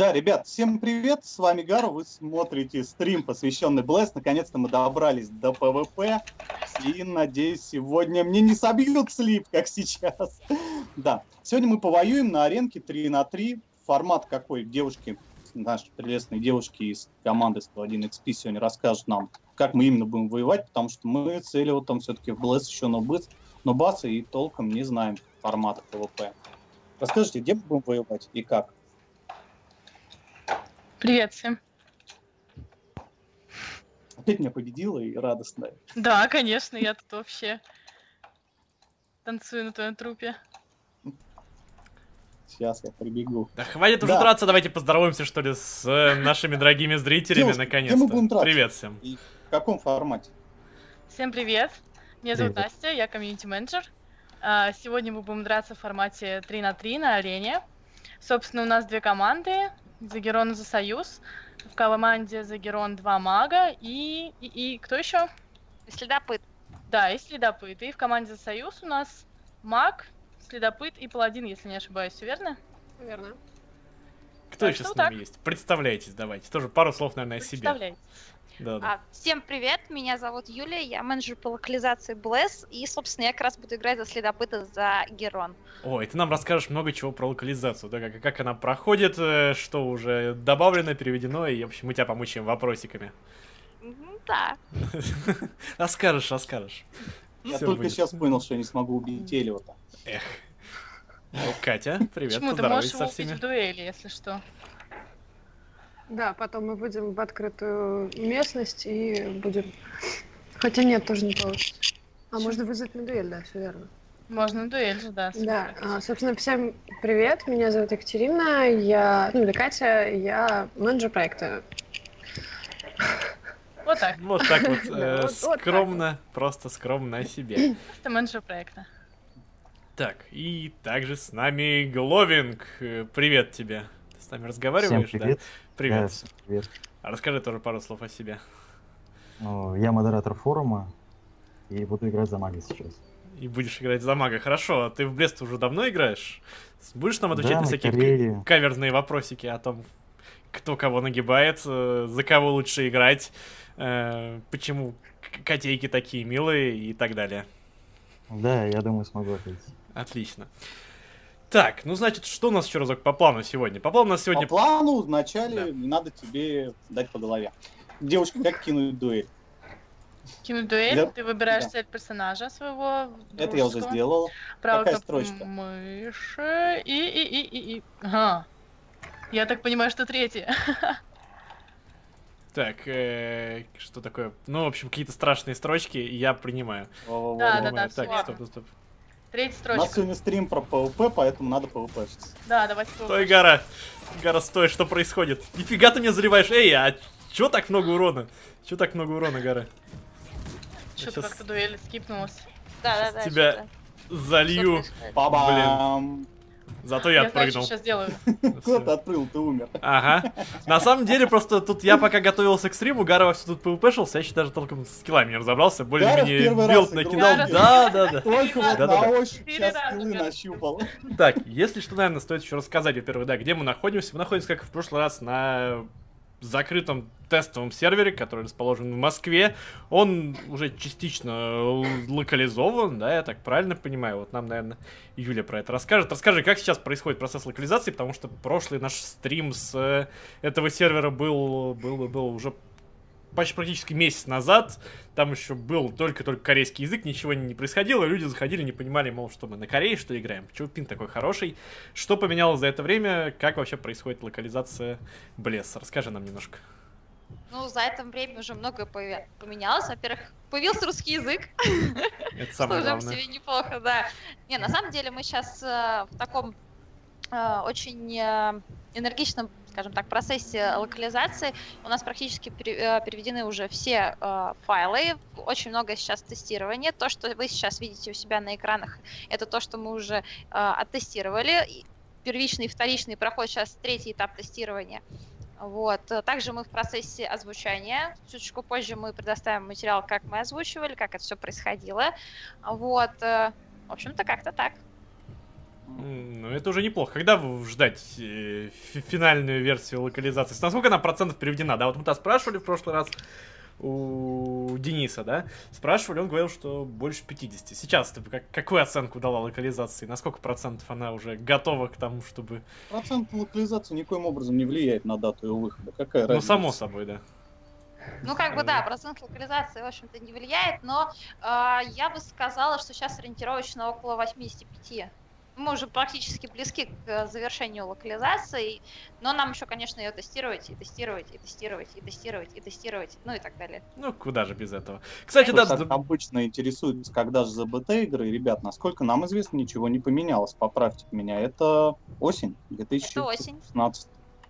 Да, ребят, всем привет, с вами Гару, вы смотрите стрим, посвященный Bless. Наконец-то мы добрались до ПВП, и, надеюсь, сегодня мне не собьют слип, как сейчас. Да, сегодня мы повоюем на аренке 3 на 3. Формат какой? Девушки, наши прелестные девушки из команды 101 XP сегодня расскажут нам, как мы именно будем воевать, потому что мы цели вот там все-таки в Blast еще но быс, но баса и толком не знаем формата ПВП. Расскажите, где мы будем воевать и как? Привет всем. Опять меня победила и радостная. Да, конечно, я тут вообще танцую на твоем трупе. Сейчас я прибегу. Да хватит уже Да. драться, давайте поздороваемся, что ли, с э, нашими дорогими зрителями, наконец-то. Привет всем. И в каком формате? Всем привет. Меня зовут Привет. Настя, я комьюнити-менеджер. А, Сегодня мы будем драться в формате 3 на 3 на арене. Собственно, у нас две команды. Загерон за Союз. В команде Загерон два мага и... И, и кто еще? Следопыт. Да, и следопыт. И в команде за Союз у нас маг, следопыт и паладин, если не ошибаюсь, всё верно? Верно. Кто Так еще с нами так. есть? Представляйтесь, давайте. Тоже пару слов, наверное, о себе. Представляете. Да, да. А, всем привет, меня зовут Юлия, я менеджер по локализации Bless, и, собственно, я как раз буду играть за следопыта за Герон. Ой, ты нам расскажешь много чего про локализацию, да, как, как она проходит, э, что уже добавлено, переведено, и, в общем, мы тебя помучаем вопросиками. Да. Расскажешь, расскажешь. Я Всё только будет. сейчас понял, что я не смогу убить Элиота. Эх. Ну, Катя, привет, Почему ты можешь поздоровайся его со убить всеми. в дуэли, если что? Да, потом мы выйдем в открытую местность и будем... Хотя нет, тоже не получится. А можно вызвать на дуэль, да, все верно. Можно дуэль же, да. Да, а, собственно, всем привет, меня зовут Екатерина, я, ну или Катя, я менеджер проекта. Вот так. Вот так вот, э, скромно, просто скромно о себе. Это менеджер проекта. Так, и также с нами Гловинг. Э, Привет тебе. С нами разговариваешь, Всем привет. да? Да, Привет. всем привет. Расскажи тоже пару слов о себе. Ну, Я модератор форума и буду играть за мага сейчас. И будешь играть за мага. Хорошо, а ты в Блест уже давно играешь? Будешь нам отвечать Да, на всякие карьере. к- каверзные вопросики о том, кто кого нагибает, э, за кого лучше играть, э, почему котейки такие милые и так далее. Да, я думаю, смогу ответить. Отлично. Так, ну значит, что у нас еще разок по плану сегодня? По плану у нас сегодня... По плану вначале Да. надо тебе дать по голове. Девушка, как кинуть дуэль? Кинуть дуэль, Да. ты выбираешь Да. цель персонажа своего. Это я уже дружеского. сделал. Правой Какая строчка? Мыши. И, и, и, и, и. Ага. Я так понимаю, что третья. Так, э, что такое? Ну, в общем, какие-то страшные строчки я принимаю. Во-во-во. Да, да, да, Так, стоп, стоп, стоп. Третья У нас строчка. сегодня стрим про ПВП, поэтому надо ПВПшиться. Да, давайте Стой, Гара! Гара, стой, что происходит? Нифига ты меня заливаешь! Эй, а чё так много урона? Чё так много урона, Гара? Что-то Щас- как-то дуэль скипнулась. Да, да, да. тебя Залью. происходит? Зато я Я знаю, отпрыгнул. сейчас делаю. Куда ты отпрыгнул, ты умер. Ага. На самом деле, просто тут я пока готовился к стриму, Гара вовсю тут пвпшился, я еще даже толком с скиллами не разобрался, более-менее билд накидал. Да, да, да. Только вот на ощупь сейчас скиллы нащупал. Так, если что, наверное, стоит еще рассказать, во-первых, да, где мы находимся. Мы находимся, как в прошлый раз, на закрытом тестовом сервере, который расположен в Москве. Он уже частично л- локализован, да, я так правильно понимаю. Вот нам, наверное, Юля про это расскажет. Расскажи, как сейчас происходит процесс локализации, потому что прошлый наш стрим с э, этого сервера был, был, был уже почти практически месяц назад. Там еще был только-только корейский язык, ничего не происходило. Люди заходили, не понимали, мол, что мы на Корее, что играем. Почему пин такой хороший? Что поменялось за это время? Как вообще происходит локализация Блесс? Расскажи нам немножко. Ну, за это время уже многое поменялось. Во-первых, появился русский язык, Это что самое уже по главное. себе неплохо, да. Не, на самом деле мы сейчас в таком э, очень э, энергичном, скажем так, процессе локализации. У нас практически э, переведены уже все э, файлы. Очень много сейчас тестирования. То, что вы сейчас видите у себя на экранах, это то, что мы уже э, оттестировали. Первичный вторичный проходит сейчас третий этап тестирования. Вот. Также мы в процессе озвучания. Чуточку позже мы предоставим материал, как мы озвучивали, как это все происходило. Вот. В общем-то, как-то так. Ну, это уже неплохо. Когда ждать э, фи- финальную версию локализации? Насколько она процентов переведена? Да, вот мы то спрашивали в прошлый раз у Дениса, да? Спрашивали, он говорил, что больше 50. Сейчас ты как, какую оценку дала локализации? На сколько процентов она уже готова к тому, чтобы... Процент локализации никоим образом не влияет на дату ее выхода. Какая Ну, разница? само собой, да. Ну, как бы, да, процент локализации, в общем-то, не влияет, но э, я бы сказала, что сейчас ориентировочно около 85. Мы уже практически близки к э, завершению локализации, но нам еще, конечно, ее тестировать, и тестировать, и тестировать, и тестировать, и тестировать, ну и так далее. Ну, куда же без этого. Кстати, да, д- так обычно интересуется, когда же ЗБТ игры. Ребят, насколько нам известно, ничего не поменялось. Поправьте меня. Это осень Это 2016. осень.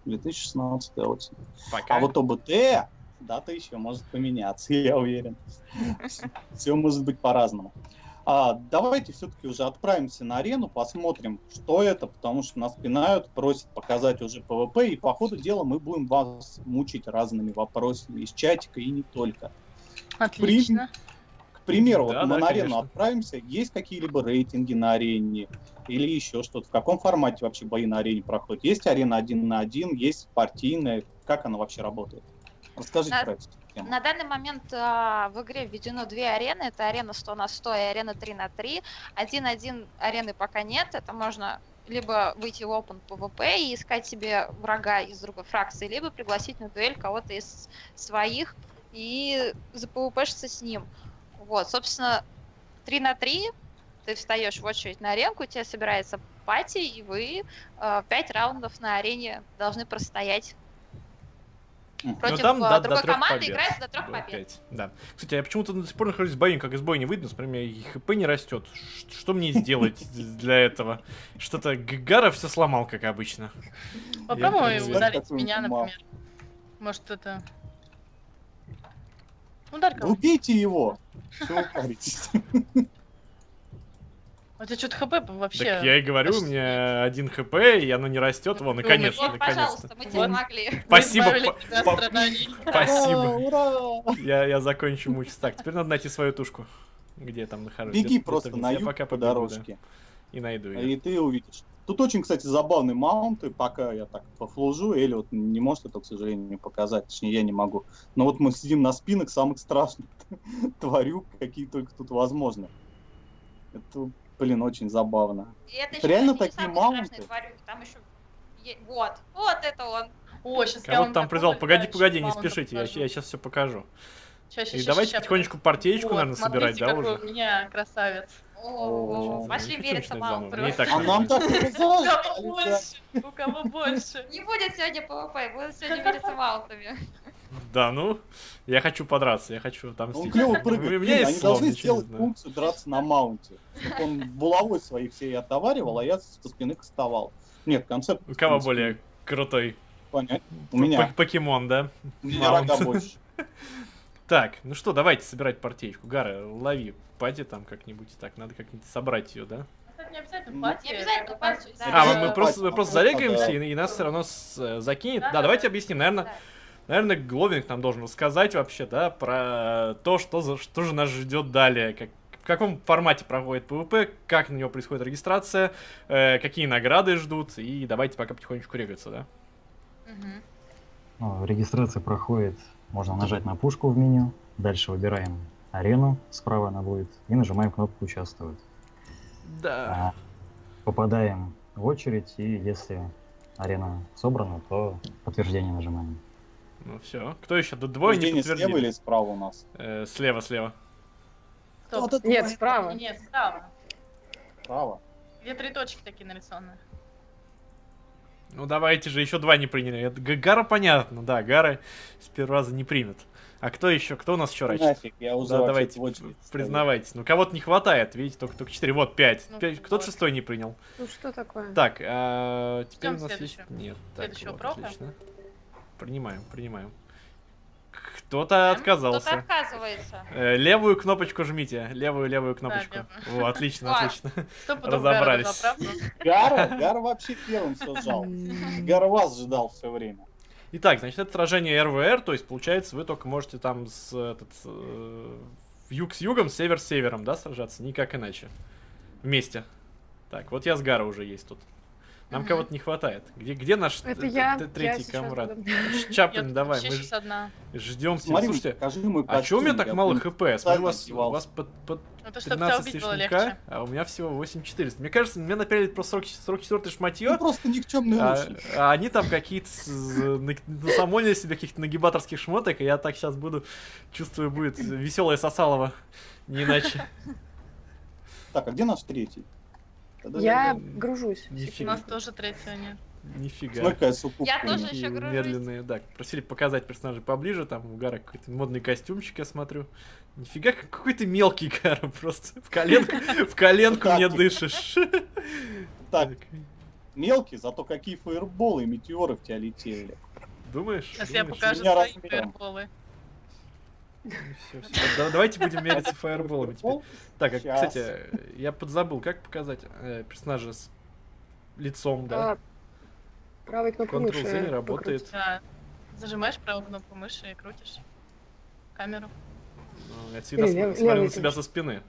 2016 осень. пока. А вот ОБТ дата еще может поменяться, я уверен. Все может быть по-разному. А, давайте все-таки уже отправимся на арену, посмотрим, что это, потому что нас пинают, просят показать уже ПВП, и по ходу дела мы будем вас мучить разными вопросами из чатика и не только. Отлично. К примеру, вот Да, мы да, на арену конечно. отправимся, есть какие-либо рейтинги на арене или еще что-то? В каком формате вообще бои на арене проходят? Есть арена один на один, есть партийная, как она вообще работает? Расскажите На- про эту тему. На данный момент а, в игре введено две арены. Это арена 100 на 100 и арена 3 на 3. 1-1 арены пока нет. Это можно либо выйти в Open PvP и искать себе врага из другой фракции, либо пригласить на дуэль кого-то из своих и запвпшиться с ним. Вот, собственно, 3 на 3 ты встаешь в очередь на аренку, у тебя собирается пати, и вы 5 раундов на арене должны простоять против там а, до- до другой команды, побед. играется до трех побед. пять, Да. Кстати, я почему-то до сих пор нахожусь в бою, как из боя не выйду, например, и хп не растет. Что мне сделать для этого? Что-то Гара все сломал, как обычно. Попробуй Я ударить меня, например. Может, это... Ударь кого Убейте его! Паритесь? У тебя что-то ХП вообще... Так я и говорю, у меня один хп, и оно не растет. Вон, Вот, наконец-то. пожалуйста, мы тебе Вот. помогли. Мы Спасибо. Спасибо. Ура! Я, я закончу мучиться. Так, теперь надо найти свою тушку. Где я там нахожусь? Беги просто на юг пока по дорожке, И найду ее. и ты увидишь. Тут очень, кстати, забавный маунт, и пока я так пофлужу, Элли вот не может это, к сожалению, показать, точнее, я не могу. Но вот мы сидим на спинах самых страшных тварюк, какие только тут возможны. Это, блин, очень забавно. И это еще Реально не такие маунты? тварюки, там еще... Вот, вот это он. О, сейчас я Кого-то вам там призвал. Погоди, погоди, не спешите, я, я сейчас все покажу. Ща, ща, И давайте ща, потихонечку партеечку, Вот, наверное, собирать, смотрите, да, какой уже? у меня красавец. О, пошли и так А нам так У кого больше? У кого больше? Не будет сегодня ПВП, будет сегодня мериться маунтами. Да, ну, я хочу подраться, я хочу там Он клево У прыгает. меня Блин, есть Они должны сделать функцию драться на маунте. Он булавой своих всей отоваривал, а я со спины кастовал. Нет, концепт... У кого более крутой Понятно. У меня. покемон, да? У меня рога больше. Так, ну что, давайте собирать партеечку. Гара, лови пати там как-нибудь. Так, надо как-нибудь собрать ее, да? Не обязательно Ну, пати. Не обязательно пати. А, мы, просто, просто да. зарегаемся, и, нас все равно э, закинет. Да, Да, давайте да. объясним. Наверное. Наверное, Гловинг нам должен рассказать вообще, да, про то, что, за, что же нас ждет далее, как, в каком формате проходит PvP, как на него происходит регистрация, э, какие награды ждут, и давайте пока потихонечку регаться, да? Ну, регистрация проходит, можно нажать на пушку в меню, дальше выбираем арену, справа она будет, и нажимаем кнопку «Участвовать». Да. А, Попадаем в очередь, и если арена собрана, то подтверждение нажимаем. Ну все. Кто еще? До двое не Рождение слева подтвердили. или справа у нас? Э, слева, слева. Стоп. это Нет, твой- справа. Нет, справа. Справа. Где три точки такие нарисованы? Ну давайте же, еще два не приняли. Это Гара понятно, да, Гара с первого раза не примет. А кто еще? Кто у нас еще раньше? Нафиг, я уже Да, давайте, признавайтесь. Ну кого-то не хватает, видите, только, только 4. Вот, 5. Ну, Кто-то вот. шестой не принял. Ну что такое? Так, а, теперь Ждем у нас следующего. есть... Нет, так, вот, профа? отлично. Принимаем, принимаем. Кто-то отказался. Кто-то отказывается. Э, левую кнопочку жмите. Левую, левую кнопочку. левую. О, отлично, отлично. Разобрались. Гара правда? Гара, вообще первым все сжал. Гара вас ждал все время. Итак, значит, это сражение РВР, то есть, получается, вы только можете там с этот, э, юг с югом, север с севером, да, сражаться, никак иначе. Вместе. Так, вот я с Гара уже есть тут. Нам Мгм. кого-то не хватает. Где, где наш Это я. я третий. Я Чаплин, тут давай, мы одна. ждем тебя. Смотри, Слушайте, покажи мой а чего у меня так я мало хп? Смотри, у вас, у вас под, под Это чтобы тебя 13 убить с было лишним легче. К, а у меня всего 8400. Мне кажется, мне напялили просто 40, 44 Ну, шматье, просто никчемный а, а они там какие-то с- з- на- насамонили себе каких-то нагибаторских шмоток, и я так сейчас буду, чувствую, будет веселая сосалова. Не иначе. Так, а где наш третий? Я гружусь. У нас тоже третьего нет. Нифига. Смотри-ка, я суккубку Я тоже еще гружусь. медленные, да. Просили показать персонажей поближе, там у Гара какой-то модный костюмчик, я смотрю. Нифига, как- какой ты мелкий, Гара, просто в коленку, в коленку мне дышишь. Так, мелкий, зато какие фаерболы и метеоры в тебя летели. Думаешь? Сейчас я покажу меня свои фаерболы. Ну, всё. Да- Давайте будем мериться фаерболами теперь. Так, а, кстати, я подзабыл, как показать э, персонажа с лицом, да? А, Правой кнопкой мыши. Ctrl-Z не работает. Да. Зажимаешь правую кнопку мыши и крутишь камеру. Ну, Я всегда Или смотрю на левый себя со спины.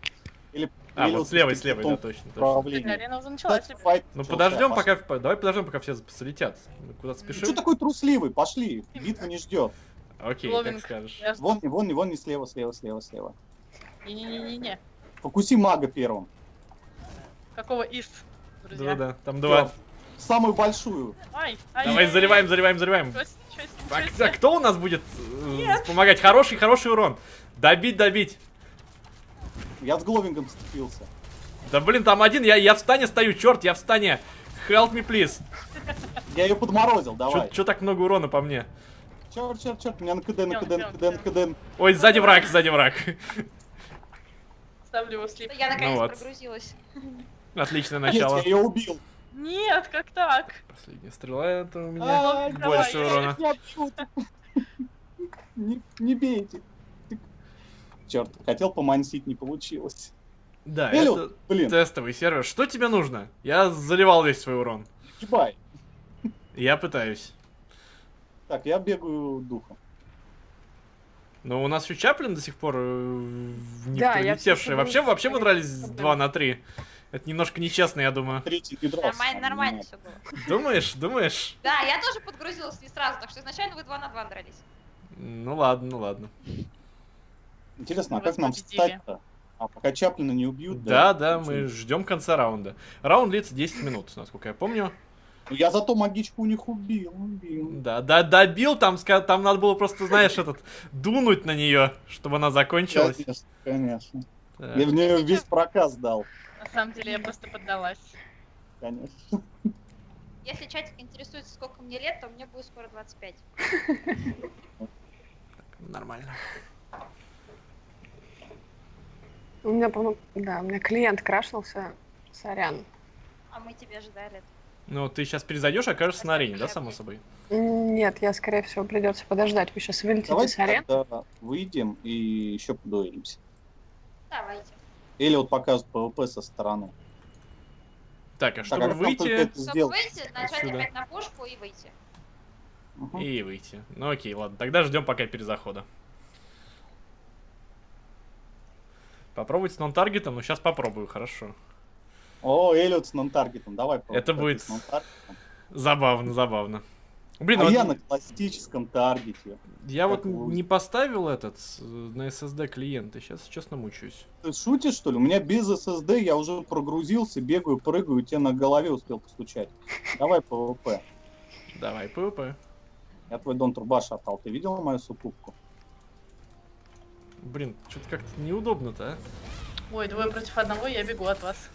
Или А, или вот с левой, с левой, да, точно. арена уже началась. Ну подождем, пока, давай подождем, пока все слетят. Куда спешим? что такой трусливый? Пошли, битва не ждет. Окей, Ловинг. как скажешь. Я. Вон, не, вон, не, вон, не слева, слева, слева, слева. Не-не-не-не. Фокуси мага первым. Какого из, друзья? Да-да, там два. Самую большую. Ай, ай, Давай ай, заливаем, заливаем, заливаем. Себе, Так, ничего так, себе. кто у нас будет э, помогать? Хороший, хороший урон. Добить, добить. Я с Гловингом сцепился. Да блин, там один, я, я в стане стою, черт, я в стане. Help me, please. Я ее подморозил, давай. Че так много урона по мне? Черт, черт, черт, меня на КД, на КД, на КД, на КД. Ой, сзади враг, сзади враг. Ставлю его слип. Я наконец вот. прогрузилась. Отличное Нет, начало. я ее убил. Нет, как так? Последняя стрела это у меня. Ай, Больше давай, урона. Не, не бейте. Черт, хотел помансить, не получилось. Да, Элю, это блин, тестовый сервер. Что тебе нужно? Я заливал весь свой урон. ебай. Я пытаюсь. Так, я бегаю духом. Но у нас еще Чаплин до сих пор э, не Да, прилетевший. Вообще, вообще мы дрались проблема. 2 на 3. Это немножко нечестно, я думаю. Третий не дрался. Нормально, нормально все было. Думаешь? Думаешь? Да, я тоже подгрузилась не сразу, так что изначально вы 2 на 2 дрались. Ну ладно, ну ладно. Интересно, а как нам встать-то? А пока Чаплина не убьют? Да, да, мы Ничего. ждем конца раунда. Раунд длится 10 минут, насколько я помню. Ну, Я зато магичку у них убил, убил. Да, да, добил, там, там надо было просто, знаешь, этот, дунуть на нее, чтобы она закончилась. Конечно, конечно. Так. Я в нее весь проказ дал, На самом деле я просто поддалась. конечно. Если чатик интересуется, сколько мне лет, то мне будет скоро 25. Нормально. У меня, по-моему, да, у меня клиент крашнулся. Сорян. А мы тебя ожидали. Ну, ты сейчас перезайдешь, окажешься на арене, да, само собой? Нет, я, скорее всего, придется подождать. Вы сейчас вылетите Давайте с арен. тогда выйдем и еще подуэлимся. Давайте. Или вот покажут ПВП со стороны. Так, а Так, чтобы а нам только выйти... это Чтобы сделать? выйти, нажать Отсюда. опять на пушку и выйти. Мгм. И выйти. Ну окей, ладно, тогда ждем пока перезахода. Попробовать с non-target ом, ну сейчас попробую, хорошо. О, Эллиот с non-target ом, давай. PvP Это будет- с non-target ом. Забавно, забавно. Блин, А вот я на классическом таргете. я вот вы- не поставил этот на SSD клиент, и сейчас, честно, мучаюсь. Ты шутишь, что ли? У меня без SSD я уже прогрузился, бегаю, прыгаю, тебе на голове успел постучать. Давай PvP. Давай, PvP. Я твой Дон Турба шатал. Ты видел мою суккубку? Блин, что-то как-то неудобно-то, а? Ой, двое против одного, я бегу от вас.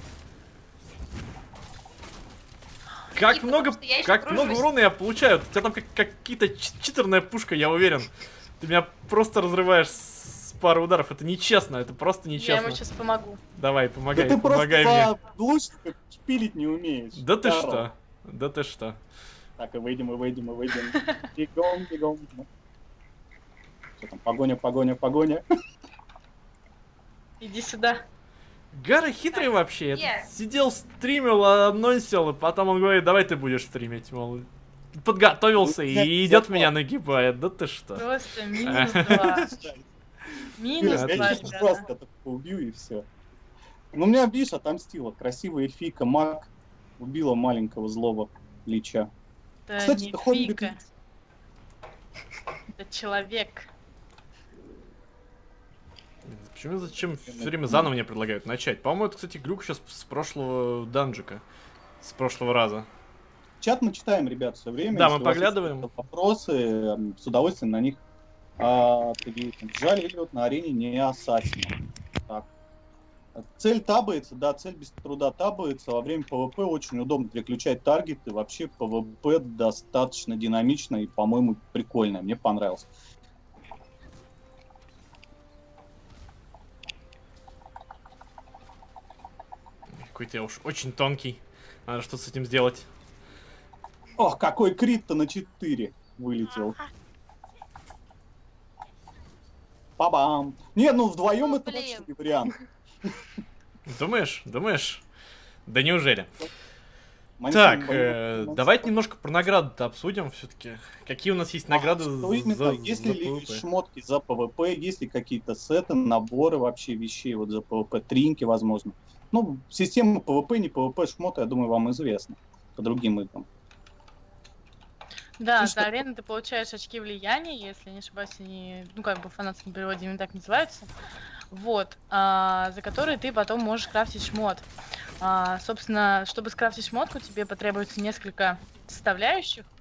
Как И много, я как много урона я получаю. У тебя там как, какие-то читерная пушка, я уверен. Ты меня просто разрываешь с пары ударов. Это нечестно, это просто Я нечестно. ему сейчас помогу. Давай, помогай, да ты помогай просто мне. шпилить не умеешь. Да ты что? Да ты что? Так, и выйдем, и выйдем, и выйдем. Бегом, бегом. Что там, погоня, погоня, погоня. Иди сюда. Гара хитрый вообще. Нет. Сидел, стримил, анонсил, и потом он говорит, давай ты будешь стримить, мол. Подготовился Ну, и идет меня нагибает. Да ты что? Просто минус два. Минус два, просто убью и все. Ну, меня, видишь, отомстила. Красивая фика маг убила маленького злого лича. Это Кстати, не это хобби фика. Это человек. Почему зачем все время заново мне предлагают начать? По-моему, это, кстати, глюк сейчас с прошлого данжика. С прошлого раза. Чат мы читаем, ребят, все время. Да, Если мы поглядываем. Вопросы, с удовольствием на них а, ответим. Жаль, Эллиот на арене не ассасин. Так. Цель табается, да, цель без труда табается. Во время PvP очень удобно переключать таргеты. Вообще PvP достаточно динамично и, по-моему, прикольно. Мне понравилось. Какой-то я уж очень тонкий. Надо что-то с этим сделать. Ох, какой крит-то на 4 вылетел. Па-бам. Не, ну вдвоем это вообще не вариант. Думаешь? Думаешь? Да неужели? Манчкин Так, э, давайте немножко про награды обсудим все-таки. Какие у нас есть награды А, за, именно? за есть ли PvP? шмотки за PvP, есть ли какие-то сеты, наборы вообще вещей вот за PvP, тринки, возможно. Ну, система PvP, не PvP, шмоты, я думаю, вам известна по другим играм. Да, Ну за что? арену ты получаешь очки влияния, если не ошибаюсь, они, ну как бы в фанатском переводе именно так называются. Вот, а, за которые ты потом можешь крафтить шмот. А, собственно, чтобы скрафтить шмотку, тебе потребуется несколько составляющих.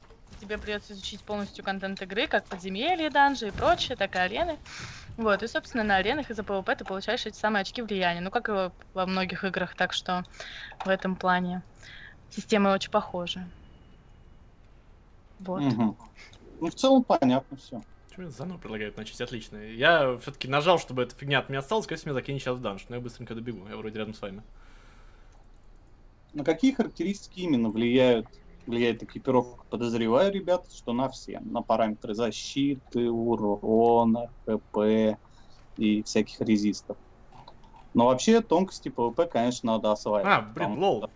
Тебе придется изучить полностью контент игры, как подземелья, данжи и прочее, так и арены. Вот, и, собственно, на аренах и за PvP ты получаешь эти самые очки влияния. Ну, как и во- многих играх, так что в этом плане системы очень похожи. Вот. Мгм. Ну, в целом понятно все. Почему заново предлагают начать? Отлично. Я все-таки нажал, чтобы эта фигня от меня осталась, если меня закинет сейчас в данж. Но я быстренько добегу. Я вроде рядом с вами. На какие характеристики именно влияют, влияет экипировка? Подозреваю, ребят, что на все. На параметры защиты, урона, ХП и всяких резистов. Но вообще тонкости PvP, конечно, надо осваивать. А, блин, lol. что-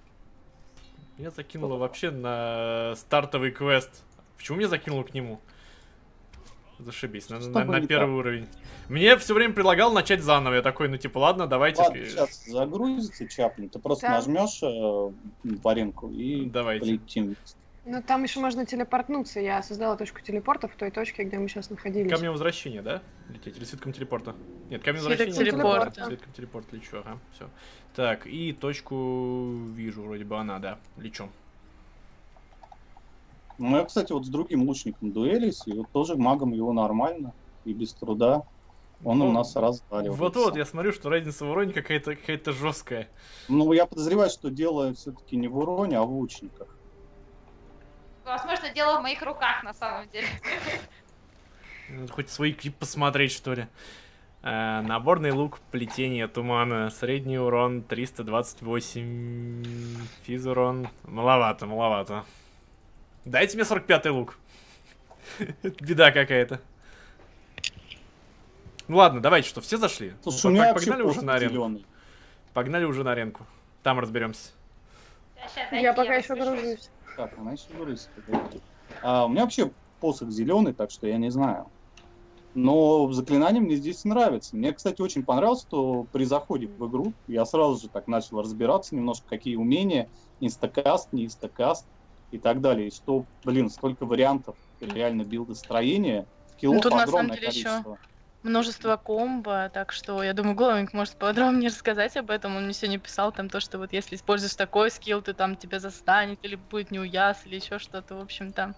Меня закинуло вообще на стартовый квест. Почему меня закинуло к нему? Зашибись, на, Что на- на первый уровень. Мне все время предлагал начать заново. Я такой, ну типа, ладно, давайте. Ладно, сейчас загрузится Чаплин, ты просто Да. нажмешь э, в аренку и Давайте. полетим. Ну, там еще можно телепортнуться. Я создала точку телепорта в той точке, где мы сейчас находились. Камнем возвращения, да? Лететь? Или свитком телепорта? Нет, камнем Свиток возвращения. телепорта. Свитком телепорта лечу, ага, все. Так, и точку вижу, вроде бы она, да, лечу. Ну, я, кстати, вот с другим лучником дуэлись, и вот тоже магом его нормально и без труда. Он у Вот- нас разваливается. Вот-вот, я смотрю, что разница в уроне какая-то какая жесткая. Ну, я подозреваю, что дело все-таки не в уроне, а в лучниках. Возможно, дело в моих руках на самом деле. Надо хоть свой клип посмотреть, что ли. Э, наборный лук, плетение тумана, средний урон 328, физ урон, маловато, маловато. Дайте мне 45-й лук. Беда какая-то. Ну ладно, давайте, что, все зашли? Слушай, Ну, у меня погнали уже на аренку. зеленый. Погнали уже на аренку. Там разберемся. Я пока еще гружусь. Так, она еще грузится. А, у меня вообще посох зеленый, так что я не знаю. Но заклинание мне здесь нравится. Мне, кстати, очень понравилось, что при заходе в игру я сразу же так начал разбираться немножко, какие умения, инстакаст, не инстакаст и так далее. И что, блин, столько вариантов реально билдостроения. Скиллов Ну, тут на самом огромное деле количество. Множество комбо, так что я думаю, Гловинг может подробнее рассказать об этом. Он мне сегодня писал там то, что вот если используешь такой скилл, ты там тебя застанет, или будет неуяс, или еще что-то. В общем, там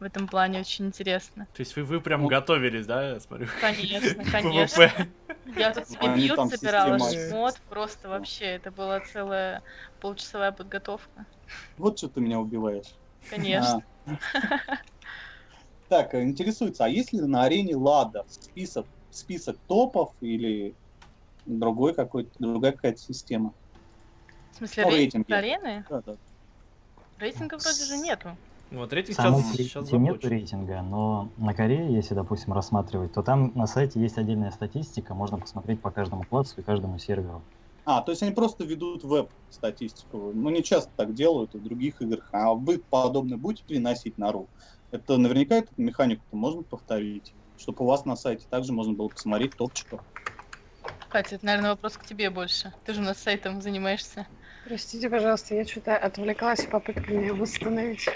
в этом плане очень интересно. То есть вы, вы прям Ну. готовились, да, я смотрю? Конечно, конечно. Я тут себе build собирала, шмот, просто вообще, это была целая полчасовая подготовка. Вот что ты меня убиваешь. Конечно. А. Так, интересуется, а есть ли на арене Лада список, список топов или другой какой-то, другая какая-то система? В смысле, Ну, рейтинг рейтинги. арены? Да, да. Рейтинга вроде же нету. Вот рейтинг самом сейчас, сейчас нет рейтинга, но на Корее, если, допустим, рассматривать, то там на сайте есть отдельная статистика, можно посмотреть по каждому классу и каждому серверу. А, то есть они просто ведут веб-статистику. Ну, не часто так делают в других играх. А вы подобное будете переносить на ру? Это наверняка эту механику можно повторить, чтобы у вас на сайте также можно было посмотреть топчиков. Катя, это, наверное, вопрос к тебе больше. Ты же у нас сайтом занимаешься. Простите, пожалуйста, я что-то отвлеклась попытками восстановить.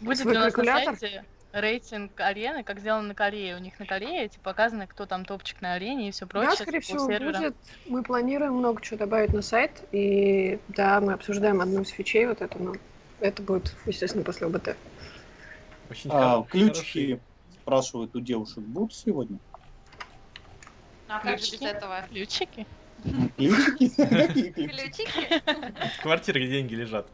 Будет ли у нас на сайте рейтинг арены, как сделано на Корее? У них на Корее типа, показано, кто там топчик на арене и все прочее. Да, скорее типа, всего, сервера. будет. Мы планируем много чего добавить на сайт. И да, мы обсуждаем одну из фичей вот это, но это будет, естественно, после ОБТ. Очень А, ключики, спрашивают у девушек, будут сегодня? Ну а как же без этого? Ключики? Ключики? Какие ключики? Хорошие. Квартиры, где деньги лежат.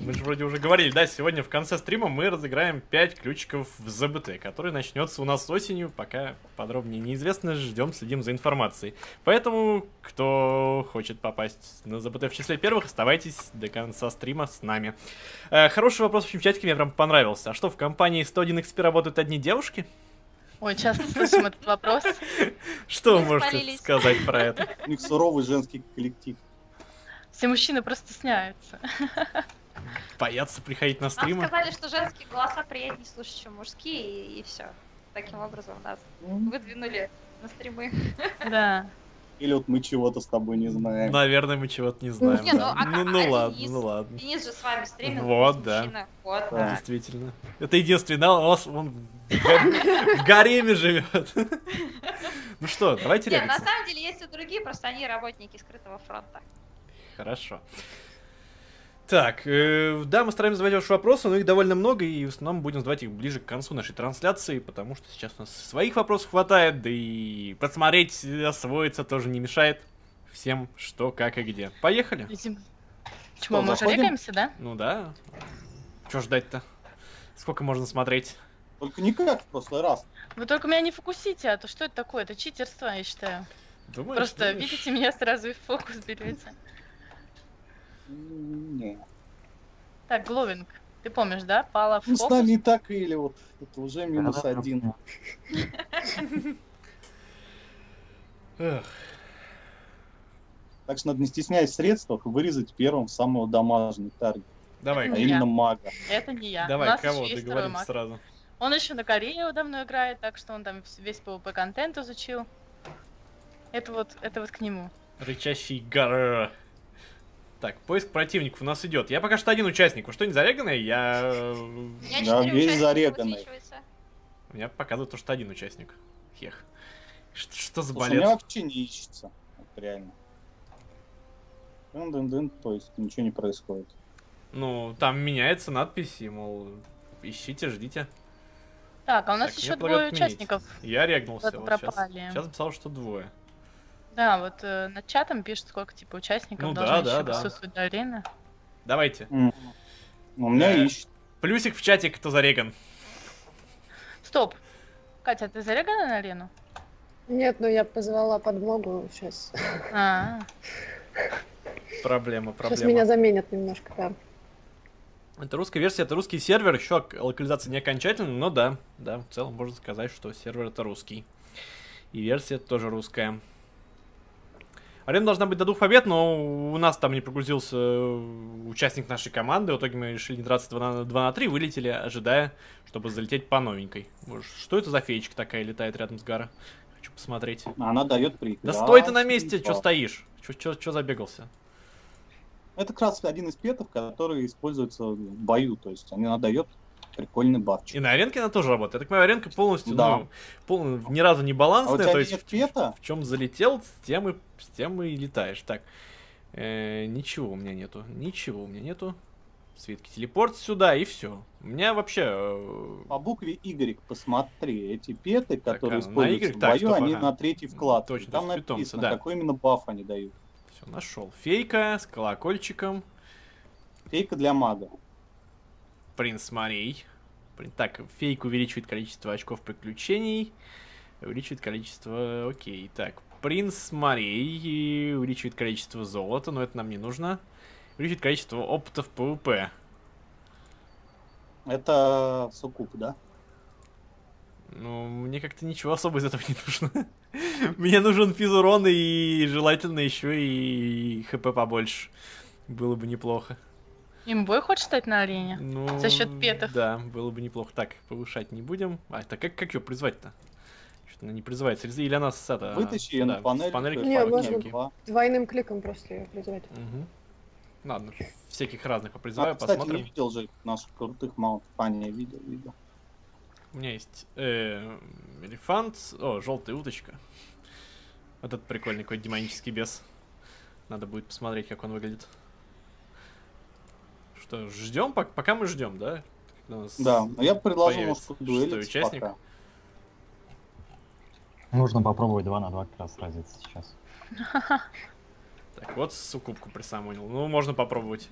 Мы же вроде уже говорили, да, сегодня в конце стрима мы разыграем 5 ключиков в ЗБТ, который начнется у нас осенью, пока подробнее неизвестно, ждем, следим за информацией. Поэтому, кто хочет попасть на ЗБТ в числе первых, оставайтесь до конца стрима с нами. Э, хороший вопрос в общем чатике, мне прям понравился. А что, в компании 101 XP работают одни девушки? Ой, часто слышим этот вопрос. Что вы можете сказать про это? У них суровый женский коллектив. Все мужчины просто стесняются. Боятся приходить на Нам стримы? сказали, что женские голоса приятнее слушать, чем мужские, и, все. Таким образом нас выдвинули на стримы. Да. Или вот мы чего-то с тобой не знаем. Наверное, мы чего-то не знаем. Не, да. ну, а ну, как- ну а ладно, Денис? ну ладно. Денис же с вами стримил. Вот, да. мужчина. Вот, Да. да. Действительно. Это единственный, да, у вас он в га- в гареме живет. Ну что, давайте Нет, на самом деле есть и другие, просто они работники скрытого фронта. Хорошо. Так, э, да, мы стараемся задавать ваши вопросы, но их довольно много, и в основном будем задавать их ближе к концу нашей трансляции, потому что сейчас у нас своих вопросов хватает, да и посмотреть, освоиться тоже не мешает всем, что, как и где. Поехали? Видим. Чего, мы уже заходим? регаемся, да? Ну да. Чё ждать-то? Сколько можно смотреть? Только не как в прошлый раз. Вы только меня не фокусите, а то что это такое? Это читерство, я считаю. Думаешь, Просто думаешь? видите меня сразу и в фокус берете. Не. Так, Гловинг, ты помнишь, да? Пала в Ну, с фокус. нами и так или вот это уже минус Да-да-да. один. Эх, Так что надо, не стесняясь в средствах, вырезать первым самого дамажный таргет, Давай, а Не именно я. мага. Это не я. У давай, нас кого еще есть второй договорим маг. сразу. Он еще на Корею давно играет, так что он там вс- весь PvP контент изучил. Это вот, это вот к нему. Рычащий гар. Так, поиск противников у нас идет. Я пока что один участник. Вы что, не зареганные? Я... Я Да, весь зареганный. У меня показывает то, что один участник. Хех. Что, что за Слушай, у меня вообще не ищется. Вот реально. Дын-дын-дын, то есть ничего не происходит. Ну, там меняется надпись, и, мол, ищите, ждите. Так, а у нас Так, еще двое участников. Я регнулся. Вот сейчас, сейчас написал, что двое. Да, вот э, над чатом пишет, сколько типа участников Ну должно да, да, еще да. присутствовать до арены. Давайте. М. У меня Да. ищет. Плюсик в чате, кто зареган. Стоп. Катя, ты зарегана на арену? Нет, ну я позвала подмогу сейчас. А, Проблема, Сейчас проблема. меня заменят немножко, да. Это русская версия, это русский сервер, еще локализация не окончательная, но да, да, в целом можно сказать, что сервер это русский. И версия тоже русская. Арена должна быть до двух побед, но у нас там не прогрузился э, участник нашей команды. В итоге мы решили не драться 2 на, 2 на 3, вылетели, ожидая, чтобы залететь по новенькой. Что это за феечка такая летает рядом с Гара? Хочу посмотреть. Она дает Да прекрасный стой ты на месте, что стоишь? Что забегался? Это как раз один из петов, который используется в бою. То есть она дает прикольный бафчик. И на аренке она тоже работает. Я так понимаю, аренка полностью, Да. ну, пол- ни разу не А балансная, тебя то есть в, пета? чем залетел, с тем и, с тем и летаешь. Так, э, ничего у меня нету, ничего у меня нету. Свитки телепорт сюда и все. У меня вообще... э, По букве Y посмотри. Эти петы, Так, которые а, на используются Y? в Так, бою, стоп, они ага. на третий вклад. Точно, Там написано, да. какой именно баф они дают. все, нашел. Фейка с колокольчиком. Фейка для мага. Принц. Прин- Так, фейк увеличивает количество очков приключений. Увеличивает количество... Окей, так. Принц Морей и увеличивает количество золота, но это нам не нужно. Увеличивает количество опыта в PvP. Это суккуб, да? Ну, мне как-то ничего особо из этого не нужно. Мне нужен физурон и желательно еще и хп побольше. Было бы неплохо. Имбой хочешь стать на арене? Ну, За счет петов. Да, было бы неплохо. Так, повышать не будем. А, так как, как ее призвать-то? Что-то она не призывается. Или или она с это... Вытащи ее да, на панель. панельки Не, можно. кнопке. Два. Двойным кликом просто ее призывать. Мгм. Ладно, всяких разных А, попризываю, кстати, не посмотрим. видел же наших крутых маунтов. А, не, видел, видел. У меня есть э, элефант, о, желтая уточка. Вот этот прикольный какой демонический бес. Надо будет посмотреть, как он выглядит. Что, ждем, пока мы ждем, да? Да, но я предложил, может, шестой дуэлить участник. пока. Нужно попробовать 2 на 2 как раз сразиться сейчас. Так, вот сукупку присамонил. Ну, можно попробовать.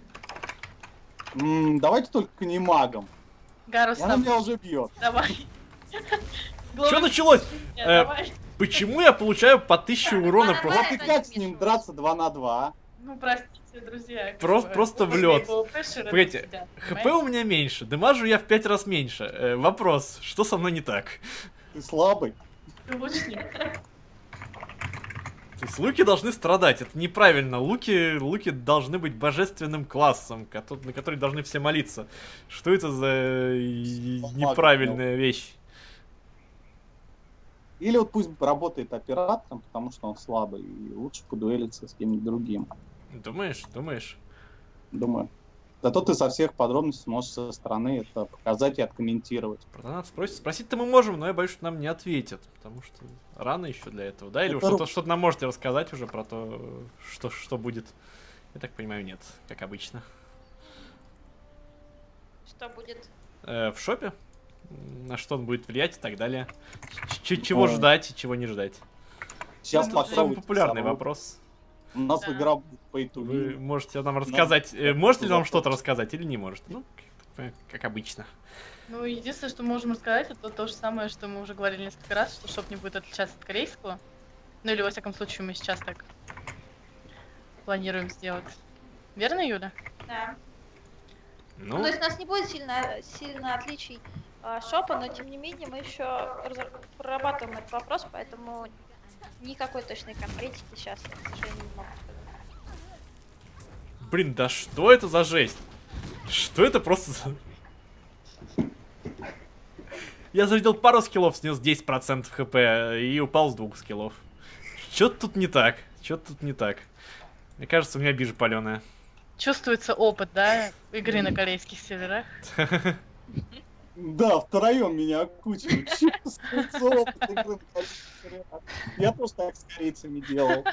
М, давайте только не магом. Гарус, Она меня уже бьет. давай. Что началось? Э. Почему я получаю по 1000 урона просто, Вот и как с ним драться 2 на 2? Ну, друзья. как Просто- бы, просто в. ПВПшеры Погодите, ХП у меня меньше, демажу я в 5 раз меньше. Э, вопрос, что со мной не так? Ты слабый. Ты лучник. То есть луки должны страдать, это неправильно. Луки, луки должны быть божественным классом, на который должны все молиться. Что это за э, неправильная вещь? Или вот пусть работает оператором, потому что он слабый, и лучше подуэлиться с кем-нибудь другим. Думаешь, думаешь? Думаю. Зато ты со всех подробностей сможешь со стороны это показать и откомментировать. Продонат спросит. Спросить-то мы можем, но я боюсь, что нам не ответят. Потому что рано еще для этого, да? Или вы Это что-то ру- что нам можете рассказать уже про то, что, что будет? Я так понимаю, нет, как обычно. Что будет? Э, в шопе? На что он будет влиять и так далее. Ч- ч- чего Ой. ждать и чего не ждать? Сейчас Это попробуйте самый популярный самого- вопрос. У нас Да. игра будет pay to Вы можете нам рассказать, э, можете ли вам вопрос. что-то рассказать или не можете? Ну, как, обычно. Ну, единственное, что мы можем рассказать, это то же самое, что мы уже говорили несколько раз, что шоп не будет отличаться от корейского. Ну, или, во всяком случае, мы сейчас так планируем сделать. Верно, Юля? Да. Ну, Ну, то есть у нас не будет сильно, сильно отличий а, шопа, но тем не менее мы еще прорабатываем этот вопрос, поэтому никакой точной конкретики сейчас я, к сожалению, не могу сказать. блин, да что это за жесть? Что это просто за... Я зарядил пару скиллов, снес 10% хп и упал с двух скиллов. Чё-то тут не так. Чё-то тут не так. Мне кажется, у меня бижа паленая. Чувствуется опыт, да, игры на корейских серверах. Да, втроем меня. Чувствуется опыт игры раз. Я тоже так с корейцами делал.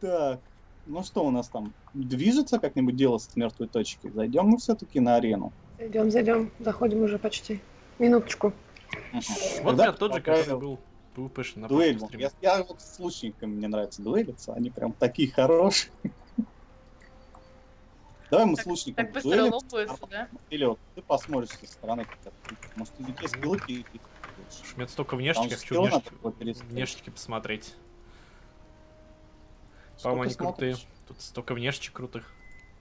Так, ну что у нас там? Движется как-нибудь дело с мертвой точки? Зайдем мы все-таки на арену. Зайдем, зайдем. Заходим уже почти. Минуточку. Вот я тот же, который предлагаю был PvP на Дуэль. Я, я вот с лучниками мне нравится дуэлиться, они прям такие хорошие. Давай мы с Так- лучником Так быстро лопаются, да? Или вот ты посмотришь со стороны, как может, у детей скиллы. Уж У меня столько внешних, же хочу внешки, внешечки посмотреть. По-моему, они крутые. Тут столько внешечек крутых.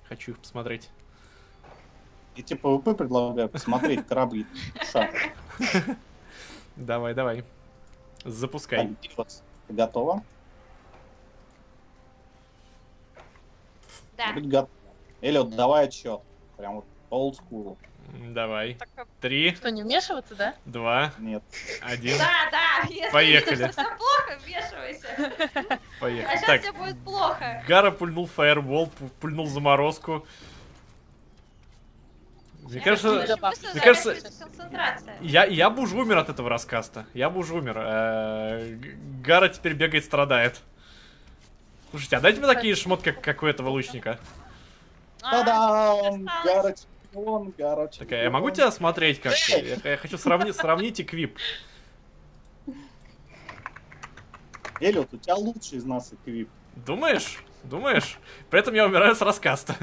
Хочу их посмотреть. Я тебе PvP предлагаю посмотреть корабли. Давай, давай. Запускай. Диос, Ты готова? Эллиот, давай отчет. Прям вот old school. Давай. А- Три, Что, не вмешиваться, да? два, Нет. один. Да, да, если Поехали. все плохо, вмешивайся. А Поехали. сейчас Так, тебе будет плохо. Гара пульнул фаербол, пу- пульнул заморозку. Мне кажется, Мне мне кажется- концентрация. я, я бы уже умер от этого раскаста. Я бы уже умер. Э, Гара теперь бегает, страдает. Слушайте, а дайте мне такие шмотки, как, как у этого лучника. А, Та-дам! чемпион, Гара чемпион. Такая, я могу тебя осмотреть как-то? Я, я хочу сравнить, сравнить эквип. Эллиот, у тебя лучший из нас эквип. Думаешь? Думаешь? При этом я умираю с раскаста.